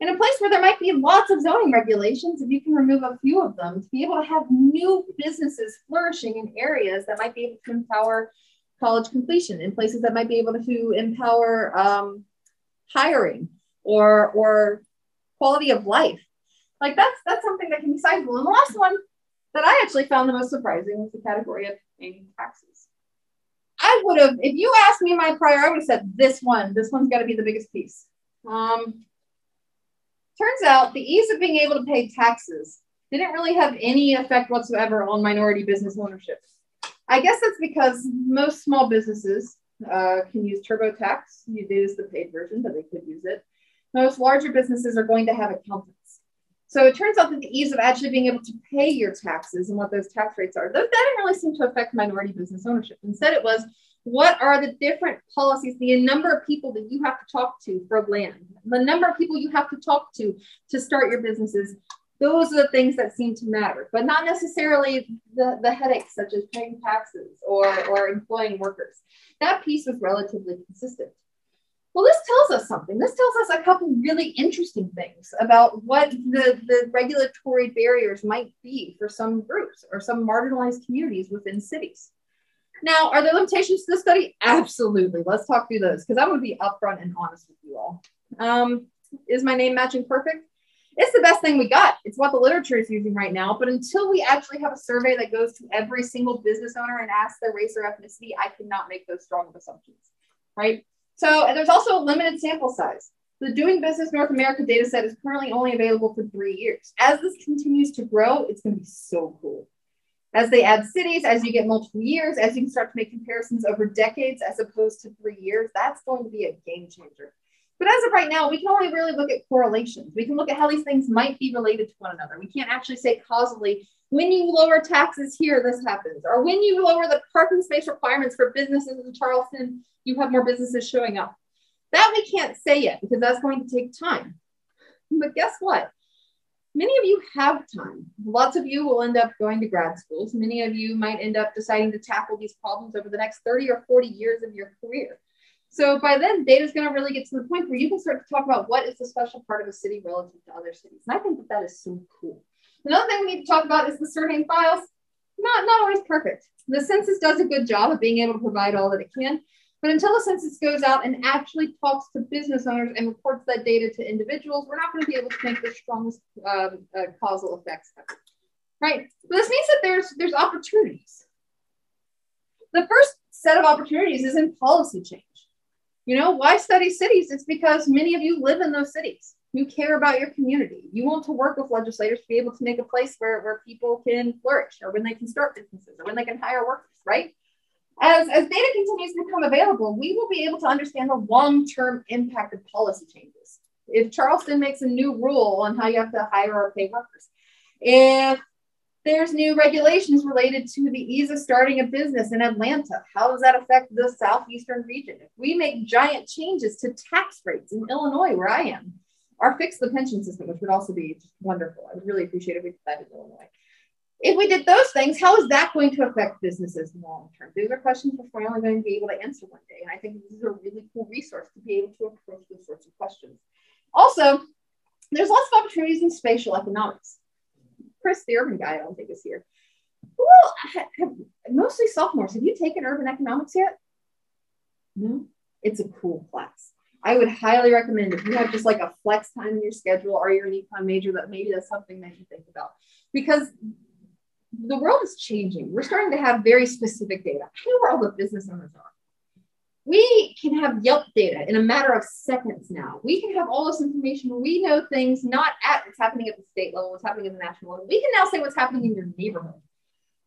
[SPEAKER 3] In a place where there might be lots of zoning regulations, if you can remove a few of them, to be able to have new businesses flourishing in areas that might be able to empower college completion, in places that might be able to empower um, hiring or or quality of life. Like that's that's something that can be sizable. And the last one that I actually found the most surprising was the category of paying taxes. I would have, if you asked me my prior, I would have said this one. This one's got to be the biggest piece. Um, turns out the ease of being able to pay taxes didn't really have any effect whatsoever on minority business ownership. I guess that's because most small businesses uh, can use TurboTax. You use the paid version, but they could use it. Most larger businesses are going to have accountants. So it turns out that the ease of actually being able to pay your taxes and what those tax rates are, that didn't really seem to affect minority business ownership. Instead, it was what are the different policies, the number of people that you have to talk to for land, the number of people you have to talk to to start your businesses. Those are the things that seem to matter, but not necessarily the, the headaches such as paying taxes or, or employing workers. That piece was relatively consistent. Well, this tells us something. This tells us a couple really interesting things about what the, the regulatory barriers might be for some groups or some marginalized communities within cities. Now, are there limitations to the study? Absolutely. Let's talk through those because I'm going to be upfront and honest with you all. Um, is my name matching perfect? It's the best thing we got. It's what the literature is using right now. But until we actually have a survey that goes to every single business owner and asks their race or ethnicity, I cannot make those strong assumptions, right? So there's also a limited sample size. The Doing Business North America data set is currently only available for three years. As this continues to grow, it's going to be so cool. As they add cities, as you get multiple years, as you can start to make comparisons over decades as opposed to three years, that's going to be a game changer. But as of right now, we can only really look at correlations. We can look at how these things might be related to one another. We can't actually say causally, when you lower taxes here, this happens. Or when you lower the parking space requirements for businesses in Charleston, you have more businesses showing up. That we can't say yet because that's going to take time. But guess what? Many of you have time. Lots of you will end up going to grad schools. Many of you might end up deciding to tackle these problems over the next 30 or 40 years of your career. So by then, data is going to really get to the point where you can start to talk about what is the special part of a city relative to other cities. And I think that that is so cool. Another thing we need to talk about is the surname files. Not, not always perfect. The census does a good job of being able to provide all that it can, but until the census goes out and actually talks to business owners and reports that data to individuals, we're not going to be able to make the strongest um, uh, causal effects ever. Right? But this means that there's there's opportunities. The first set of opportunities is in policy change. You know, why study cities? It's because many of you live in those cities. You care about your community. You want to work with legislators to be able to make a place where, where people can flourish or when they can start businesses or when they can hire workers, right? As, as data continues to become available, we will be able to understand the long-term impact of policy changes. If Charleston makes a new rule on how you have to hire or pay workers, if there's new regulations related to the ease of starting a business in Atlanta, how does that affect the southeastern region? If we make giant changes to tax rates in Illinois, where I am, or fix the pension system, which would also be wonderful. I would really appreciate if we did that in Illinois. If we did those things, how is that going to affect businesses long term? Those are questions we're finally going to be able to answer one day. And I think this is a really cool resource to be able to approach those sorts of questions. Also, there's lots of opportunities in spatial economics. Chris, the urban guy, I don't think is here. Well, mostly sophomores. Have you taken urban economics yet? No, it's a cool class. I would highly recommend if you have just like a flex time in your schedule or you're an econ major, that maybe that's something that you think about because the world is changing. We're starting to have very specific data. I know where all the business owners are. We can have Yelp data in a matter of seconds now. We can have all this information. We know things not at what's happening at the state level, what's happening at the national level. We can now say what's happening in your neighborhood.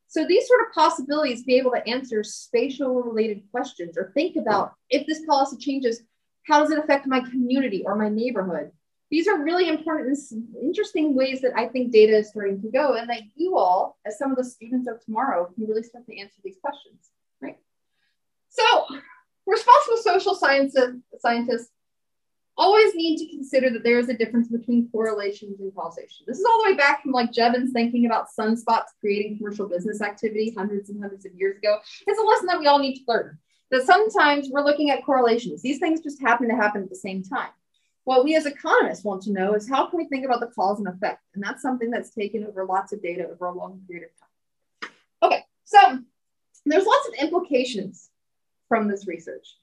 [SPEAKER 3] So these sort of possibilities be able to answer spatial related questions or think about if this policy changes, how does it affect my community or my neighborhood? these are really important and interesting ways that I think data is starting to go, and that you all, as some of the students of tomorrow, can really start to answer these questions, right? So, responsible social sciences, scientists, always need to consider that there is a difference between correlations and causation. This is all the way back from like Jevons thinking about sunspots creating commercial business activity hundreds and hundreds of years ago. It's a lesson that we all need to learn. That sometimes we're looking at correlations. These things just happen to happen at the same time. What we as economists want to know is how can we think about the cause and effect? And that's something that's taken over lots of data over a long period of time. Okay, so there's lots of implications from this research.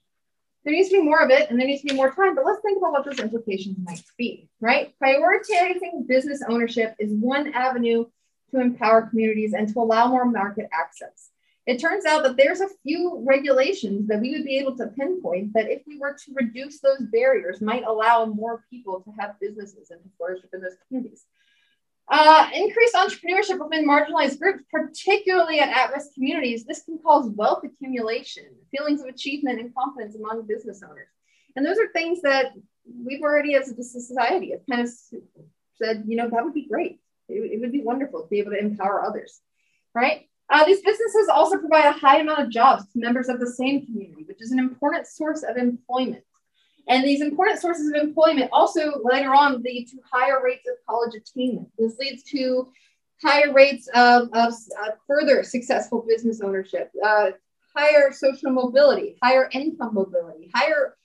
[SPEAKER 3] There needs to be more of it and there needs to be more time, but let's think about what those implications might be, right? Prioritizing business ownership is one avenue to empower communities and to allow more market access. It turns out that there's a few regulations that we would be able to pinpoint that if we were to reduce those barriers might allow more people to have businesses and to flourish within those communities. Uh, increased entrepreneurship within marginalized groups, particularly at at-risk communities, this can cause wealth accumulation, feelings of achievement and confidence among business owners. And those are things that we've already, as a society, have kind of said, you know, that would be great. It, it would be wonderful to be able to empower others, right? Uh, these businesses also provide a high amount of jobs to members of the same community, which is an important source of employment. And these important sources of employment also later on lead to higher rates of college attainment. This leads to higher rates of, of uh, further successful business ownership, uh, higher social mobility, higher income mobility, higher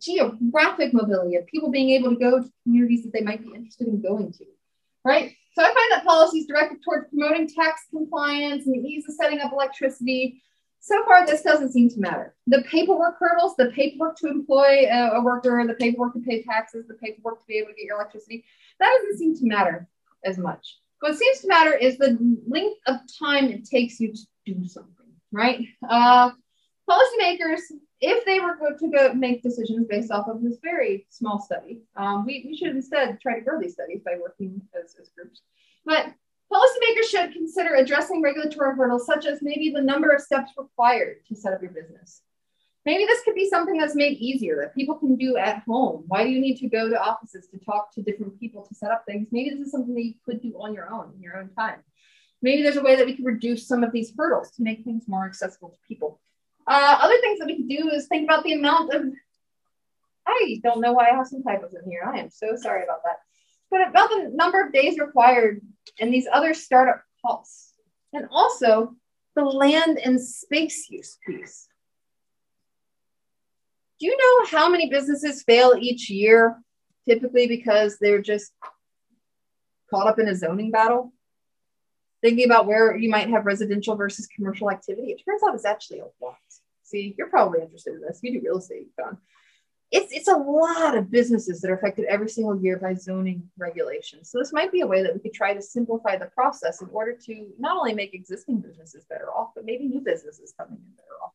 [SPEAKER 3] geographic mobility of people being able to go to communities that they might be interested in going to, right? So I find that policies directed towards promoting tax compliance and the ease of setting up electricity so far, this doesn't seem to matter. The paperwork hurdles, the paperwork to employ a, a worker, the paperwork to pay taxes, the paperwork to be able to get your electricity, that doesn't seem to matter as much. What seems to matter is the length of time it takes you to do something, right? Uh, policymakers, if they were to go make decisions based off of this very small study, um, we, we should instead try to grow these studies by working as, as groups. But Policymakers should consider addressing regulatory hurdles such as maybe the number of steps required to set up your business. Maybe this could be something that's made easier that people can do at home. Why do you need to go to offices to talk to different people to set up things? Maybe this is something that you could do on your own in your own time. Maybe there's a way that we could reduce some of these hurdles to make things more accessible to people. Uh, other things that we could do is think about the amount of. I don't know why I have some typos in here. I am so sorry about that but about the number of days required and these other startup costs. And also the land and space use piece. Do you know how many businesses fail each year, typically because they're just caught up in a zoning battle? Thinking about where you might have residential versus commercial activity, it turns out it's actually a lot. See, you're probably interested in this. You do real estate, John it's it's a lot of businesses that are affected every single year by zoning regulations. So this might be a way that we could try to simplify the process in order to not only make existing businesses better off, but maybe new businesses coming in better off.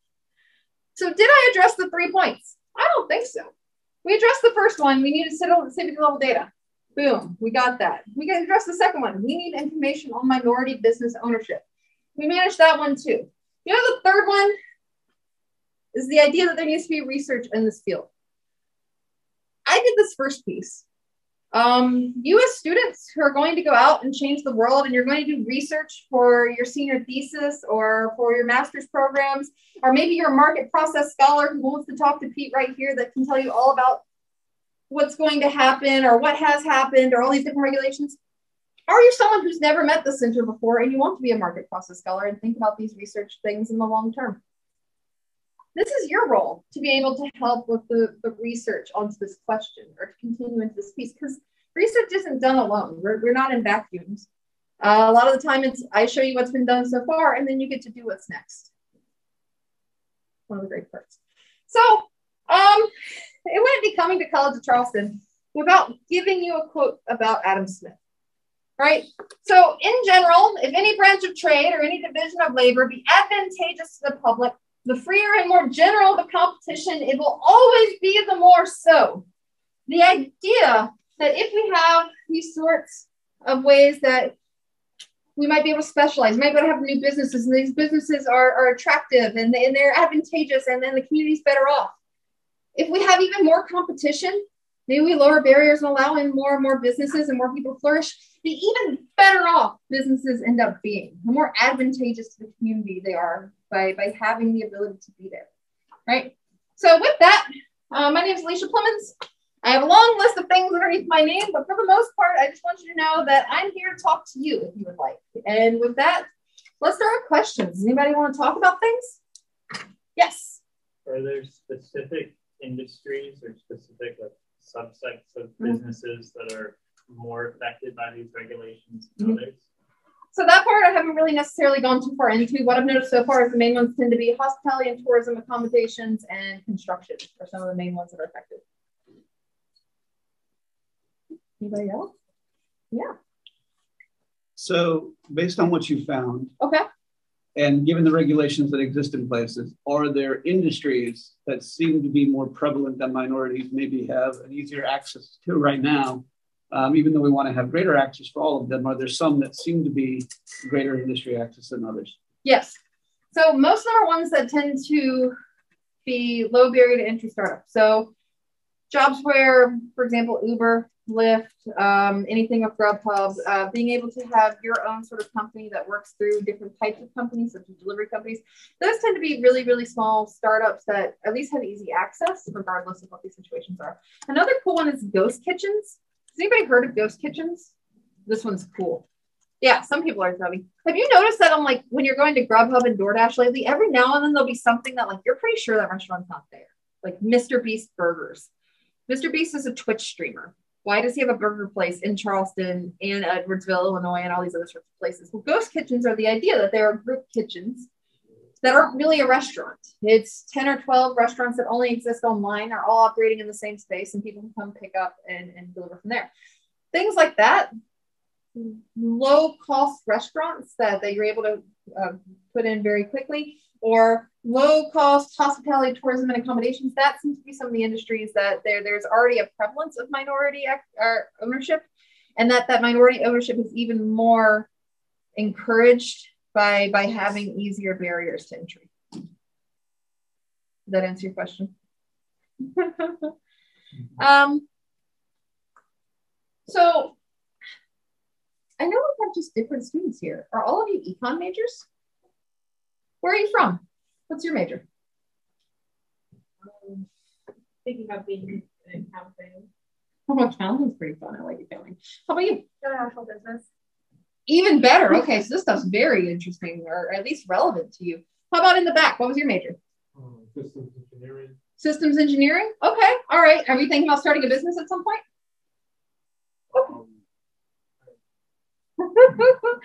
[SPEAKER 3] So did I address the three points? I don't think so. We addressed the first one. We need to sit on civic level data. Boom, we got that. We can address the second one. We need information on minority business ownership. We managed that one too. You know, the third one is the idea that there needs to be research in this field. I did this first piece. Um, you as students who are going to go out and change the world and you're going to do research for your senior thesis or for your master's programs, or maybe you're a market process scholar who wants to talk to Pete right here that can tell you all about what's going to happen or what has happened or all these different regulations. Are you're someone who's never met the center before and you want to be a market process scholar and think about these research things in the long term this is your role to be able to help with the, the research onto this question or to continue into this piece because research isn't done alone. We're, we're not in vacuums. Uh, a lot of the time it's I show you what's been done so far and then you get to do what's next. One of the great parts. So um, it wouldn't be coming to College of Charleston without giving you a quote about Adam Smith. Right? So, in general, if any branch of trade or any division of labor be advantageous to the public, the freer and more general the competition, it will always be the more so. The idea that if we have these sorts of ways that we might be able to specialize, we might be able to have new businesses, and these businesses are, are attractive and, and they're advantageous, and then the community's better off. If we have even more competition, maybe we lower barriers and allow in more and more businesses and more people flourish, the even better off businesses end up being, the more advantageous to the community they are by, by having the ability to be there, right? So with that, uh, my name is Alicia Plemmons. I have a long list of things underneath my name, but for the most part, I just want you to know that I'm here to talk to you if you would like. And with that, let's start with questions. Does anybody want to talk about things? Yes.
[SPEAKER 5] Are there specific industries or specific like subsects of mm-hmm. businesses mm-hmm. that are more affected by these regulations than mm-hmm. others?
[SPEAKER 3] So that part I haven't really necessarily gone too far into. What I've noticed so far is the main ones tend to be hospitality and tourism accommodations and construction are some of the main ones that are affected. Anybody else? Yeah.
[SPEAKER 1] So based on what you found,
[SPEAKER 3] okay,
[SPEAKER 1] and given the regulations that exist in places, are there industries that seem to be more prevalent that minorities maybe have an easier access to right now um, even though we want to have greater access for all of them, are there some that seem to be greater industry access than others?
[SPEAKER 3] Yes. So most of them are ones that tend to be low barrier to entry startups. So jobs where, for example, Uber, Lyft, um, anything of Grubhub, uh, being able to have your own sort of company that works through different types of companies, such as delivery companies, those tend to be really, really small startups that at least have easy access, regardless of what these situations are. Another cool one is ghost kitchens. Has anybody heard of ghost kitchens? This one's cool. Yeah, some people are probably. Have you noticed that on like when you're going to Grubhub and DoorDash lately, every now and then there'll be something that like you're pretty sure that restaurant's not there. Like Mr. Beast Burgers. Mr. Beast is a Twitch streamer. Why does he have a burger place in Charleston and Edwardsville, Illinois, and all these other sorts of places? Well, ghost kitchens are the idea that there are group kitchens that aren't really a restaurant. It's 10 or 12 restaurants that only exist online, are all operating in the same space, and people can come pick up and, and deliver from there. Things like that, low cost restaurants that, that you're able to uh, put in very quickly, or low cost hospitality, tourism, and accommodations. That seems to be some of the industries that there, there's already a prevalence of minority ownership, and that that minority ownership is even more encouraged by by having easier barriers to entry. Does that answer your question? um, so I know we have just different students here. Are all of you econ majors? Where are you from? What's your major?
[SPEAKER 2] Um, thinking about being an accounting.
[SPEAKER 3] Oh, accounting's pretty fun. I like accounting. How about you?
[SPEAKER 2] International business.
[SPEAKER 3] Even better. Okay, so this stuff's very interesting, or at least relevant to you. How about in the back? What was your major?
[SPEAKER 5] Um, systems engineering.
[SPEAKER 3] Systems engineering. Okay. All right. Are you thinking about starting a business at some point? Um,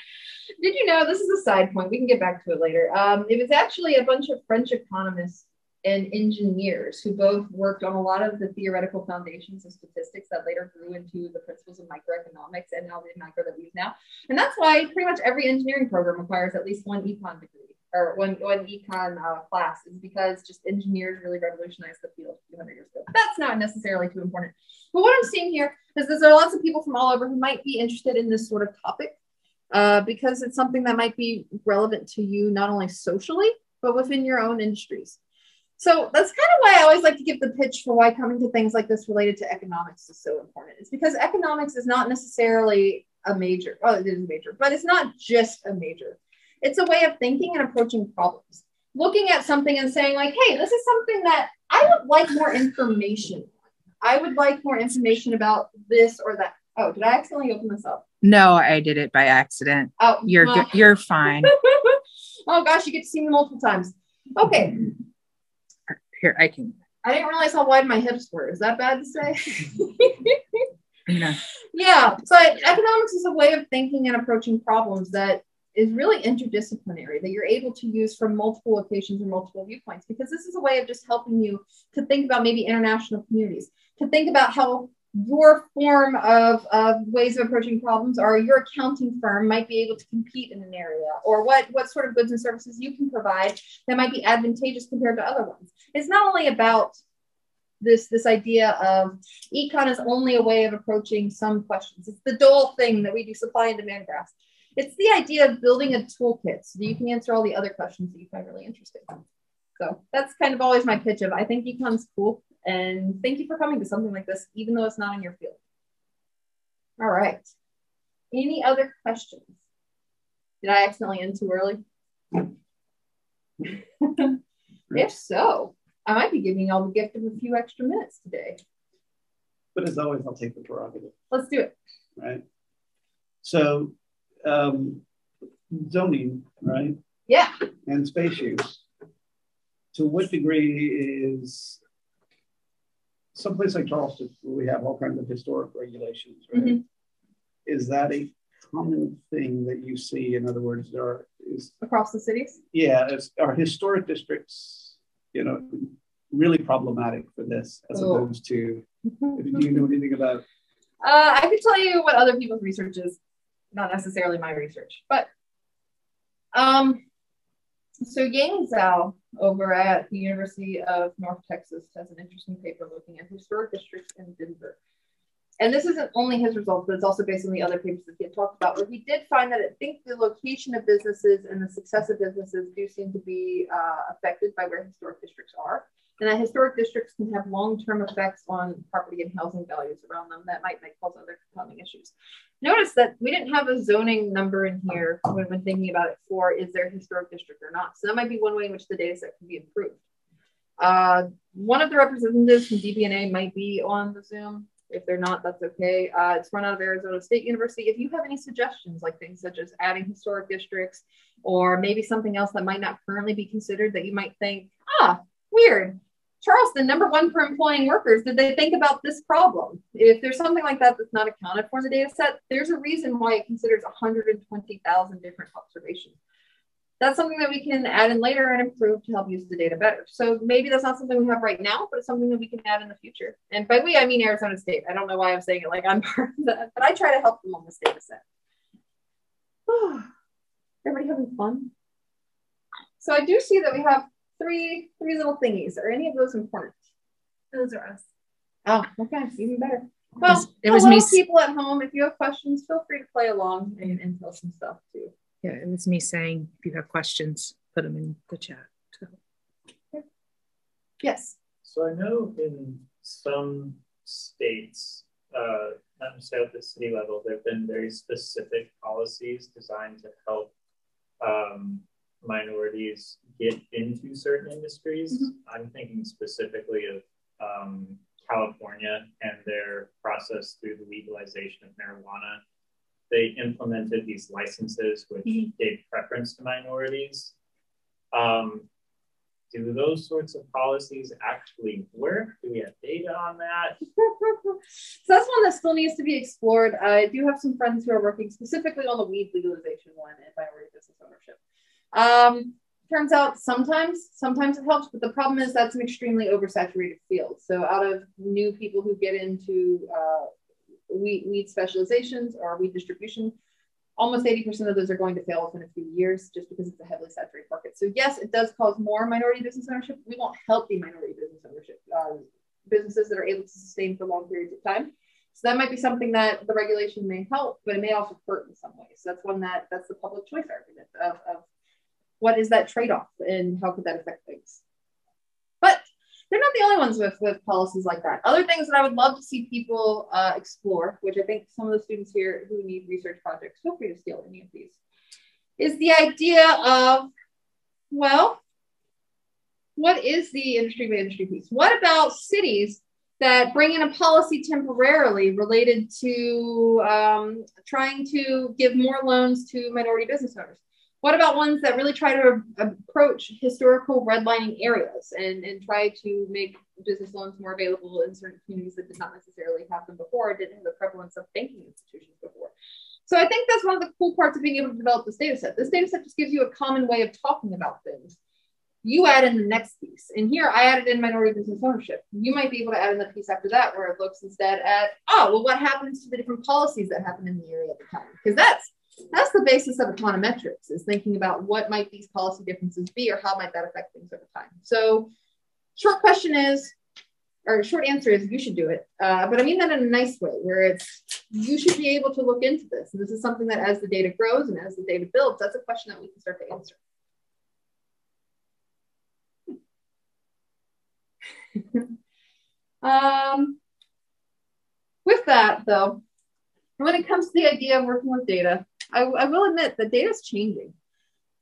[SPEAKER 3] Did you know this is a side point? We can get back to it later. Um, it was actually a bunch of French economists and engineers who both worked on a lot of the theoretical foundations of statistics that later grew into the principles of microeconomics and now the micro that we use now. And that's why pretty much every engineering program requires at least one econ degree or one, one econ uh, class is because just engineers really revolutionized the field 200 years ago. That's not necessarily too important. But what I'm seeing here is there are lots of people from all over who might be interested in this sort of topic uh, because it's something that might be relevant to you not only socially, but within your own industries. So that's kind of why I always like to give the pitch for why coming to things like this related to economics is so important. It's because economics is not necessarily a major, oh, it is a major, but it's not just a major. It's a way of thinking and approaching problems. Looking at something and saying, like, hey, this is something that I would like more information. I would like more information about this or that. Oh, did I accidentally open this up?
[SPEAKER 6] No, I did it by accident.
[SPEAKER 3] Oh,
[SPEAKER 6] you're good. You're fine.
[SPEAKER 3] oh gosh, you get to see me multiple times. Okay,
[SPEAKER 6] here, I can.
[SPEAKER 3] I didn't realize how wide my hips were. Is that bad to say?
[SPEAKER 6] no.
[SPEAKER 3] Yeah. So economics is a way of thinking and approaching problems that is really interdisciplinary that you're able to use from multiple locations and multiple viewpoints because this is a way of just helping you to think about maybe international communities to think about how your form of, of ways of approaching problems or your accounting firm might be able to compete in an area or what, what sort of goods and services you can provide that might be advantageous compared to other ones. It's not only about this, this idea of econ is only a way of approaching some questions. It's the dual thing that we do supply and demand graphs. It's the idea of building a toolkit so that you can answer all the other questions that you find really interesting. So that's kind of always my pitch of I think econ's cool. And thank you for coming to something like this, even though it's not in your field. All right. Any other questions? Did I accidentally end too early? if so, I might be giving y'all the gift of a few extra minutes today.
[SPEAKER 1] but as always, I'll take the prerogative,
[SPEAKER 3] Let's do it.
[SPEAKER 1] right? So, um, zoning, right?
[SPEAKER 3] Yeah.
[SPEAKER 1] And space use. To what degree is someplace like Charleston, where we have all kinds of historic regulations, right?
[SPEAKER 3] Mhm.
[SPEAKER 1] Is that a common thing that you see? In other words, there are, is
[SPEAKER 3] Across the cities.
[SPEAKER 1] yeah, are historic districts, you know, really problematic for this as
[SPEAKER 3] Oh.
[SPEAKER 1] opposed to, do you know anything about?
[SPEAKER 3] Uh, I can tell you what other people's research is, not necessarily my research, but um, so Yang Zhao over at the University of North Texas has an interesting paper looking at historic districts in Denver. And this isn't only his results, but it's also based on the other papers that he had talked about, where he did find that I think the location of businesses and the success of businesses do seem to be uh, affected by where historic districts are and that historic districts can have long-term effects on property and housing values around them that might, might cause other compounding issues. Notice that we didn't have a zoning number in here when, when thinking about it for is there a historic district or not. So that might be one way in which the data set can be improved. Uh, one of the representatives from DBNA might be on the Zoom. If they're not, that's okay. Uh, it's run out of Arizona State University. If you have any suggestions, like things such as adding historic districts, or maybe something else that might not currently be considered that you might think, ah, weird. Charleston, number one for employing workers, did they think about this problem? If there's something like that that's not accounted for in the data set, there's a reason why it considers 120,000 different observations. That's something that we can add in later and improve to help use the data better. So maybe that's not something we have right now, but it's something that we can add in the future. And by we, I mean Arizona State. I don't know why I'm saying it like I'm part of that, but I try to help them on this data set. Everybody having fun? So I do see that we have three three little thingies. Are any of those important?
[SPEAKER 2] Those are us.
[SPEAKER 3] Oh, okay, even better. Well,
[SPEAKER 6] it was
[SPEAKER 3] hello,
[SPEAKER 6] me.
[SPEAKER 3] people at home. If you have questions, feel free to play along and, and tell some stuff too.
[SPEAKER 6] Yeah, it was me saying if you have questions, put them in the chat. So.
[SPEAKER 3] Yes.
[SPEAKER 5] So I know in some states, uh, not necessarily at the city level, there have been very specific policies designed to help um, minorities get into certain industries. I'm thinking specifically of um, California and their process through the legalization of marijuana. They implemented these licenses which
[SPEAKER 3] Mhm.
[SPEAKER 5] gave preference to minorities. Um, do those sorts of policies actually work? Do we have data on that?
[SPEAKER 3] so that's one that still needs to be explored. I do have some friends who are working specifically on the weed legalization one and minority business ownership. Um, turns out sometimes, sometimes it helps, but the problem is that's an extremely oversaturated field. So out of new people who get into uh, weed, weed specializations or weed distribution, almost 80% of those are going to fail within a few years just because it's a heavily saturated market. So yes, it does cause more minority business ownership. We want healthy minority business ownership, um, businesses that are able to sustain for long periods of time. So that might be something that the regulation may help, but it may also hurt in some ways. So that's one that that's the public choice argument of, of what is that trade-off and how could that affect things. But they're not the only ones with, with policies like that. Other things that I would love to see people uh, explore, which I think some of the students here who need research projects, feel free to steal any of these, is the idea of, well, what is the industry by industry piece? What about cities that bring in a policy temporarily related to um, trying to give more loans to minority business owners? What about ones that really try to uh, approach historical redlining areas and, and try to make business loans more available in certain communities that did not necessarily have them before, or didn't have the prevalence of banking institutions before? So I think that's one of the cool parts of being able to develop this data set. This data set just gives you a common way of talking about things. You add in the next piece. And here I added in minority business ownership. You might be able to add in the piece after that where it looks instead at, oh, well, what happens to the different policies that happen in the area at the time? Because that's that's the basis of econometrics is thinking about what might these policy differences be or how might that affect things over time. So short question is, or short answer is you should do it. Uh, but I mean that in a nice way where it's, you should be able to look into this. And this is something that as the data grows and as the data builds, that's a question that we can start to answer. um, with that though, when it comes to the idea of working with data, I, I will admit that data is changing.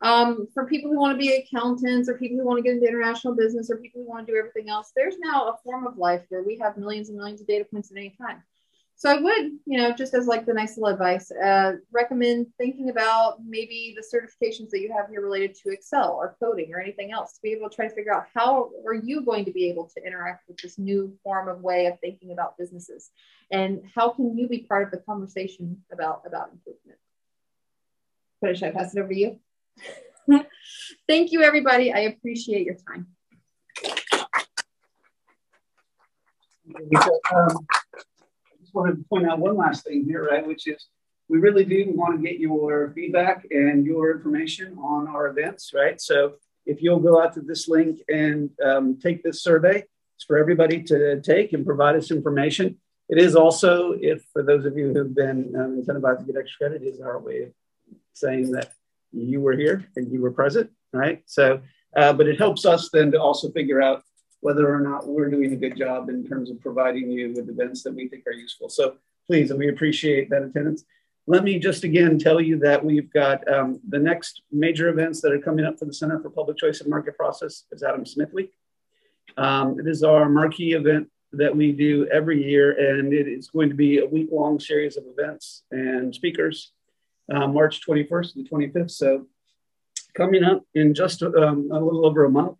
[SPEAKER 3] Um, for people who want to be accountants or people who want to get into international business or people who want to do everything else, there's now a form of life where we have millions and millions of data points at any time. So I would, you know, just as like the nice little advice, uh, recommend thinking about maybe the certifications that you have here related to Excel or coding or anything else to be able to try to figure out how are you going to be able to interact with this new form of way of thinking about businesses, and how can you be part of the conversation about about improvement. But should I pass it over to you? Thank you, everybody. I appreciate your time.
[SPEAKER 1] Um, just wanted to point out one last thing here, right, which is we really do want to get your feedback and your information on our events, right? So if you'll go out to this link and um, take this survey, it's for everybody to take and provide us information. It is also, if for those of you who've been um, incentivized to get extra credit, is our way of saying that you were here and you were present, right? So, uh, but it helps us then to also figure out whether or not we're doing a good job in terms of providing you with events that we think are useful. So please, we appreciate that attendance. Let me just again tell you that we've got um, the next major events that are coming up for the Center for Public Choice and Market Process is Adam Smith Week. Um, it is our marquee event that we do every year, and it is going to be a week long series of events and speakers, uh, March 21st and 25th. So, coming up in just um, a little over a month,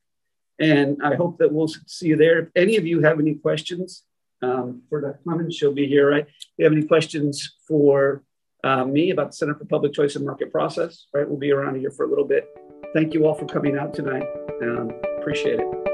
[SPEAKER 1] and I hope that we'll see you there. If any of you have any questions um, for Dr. Plemmons, she'll be here, right? If you have any questions for uh, me about the Center for Public Choice and Market Process, right? We'll be around here for a little bit. Thank you all for coming out tonight. Um, appreciate it.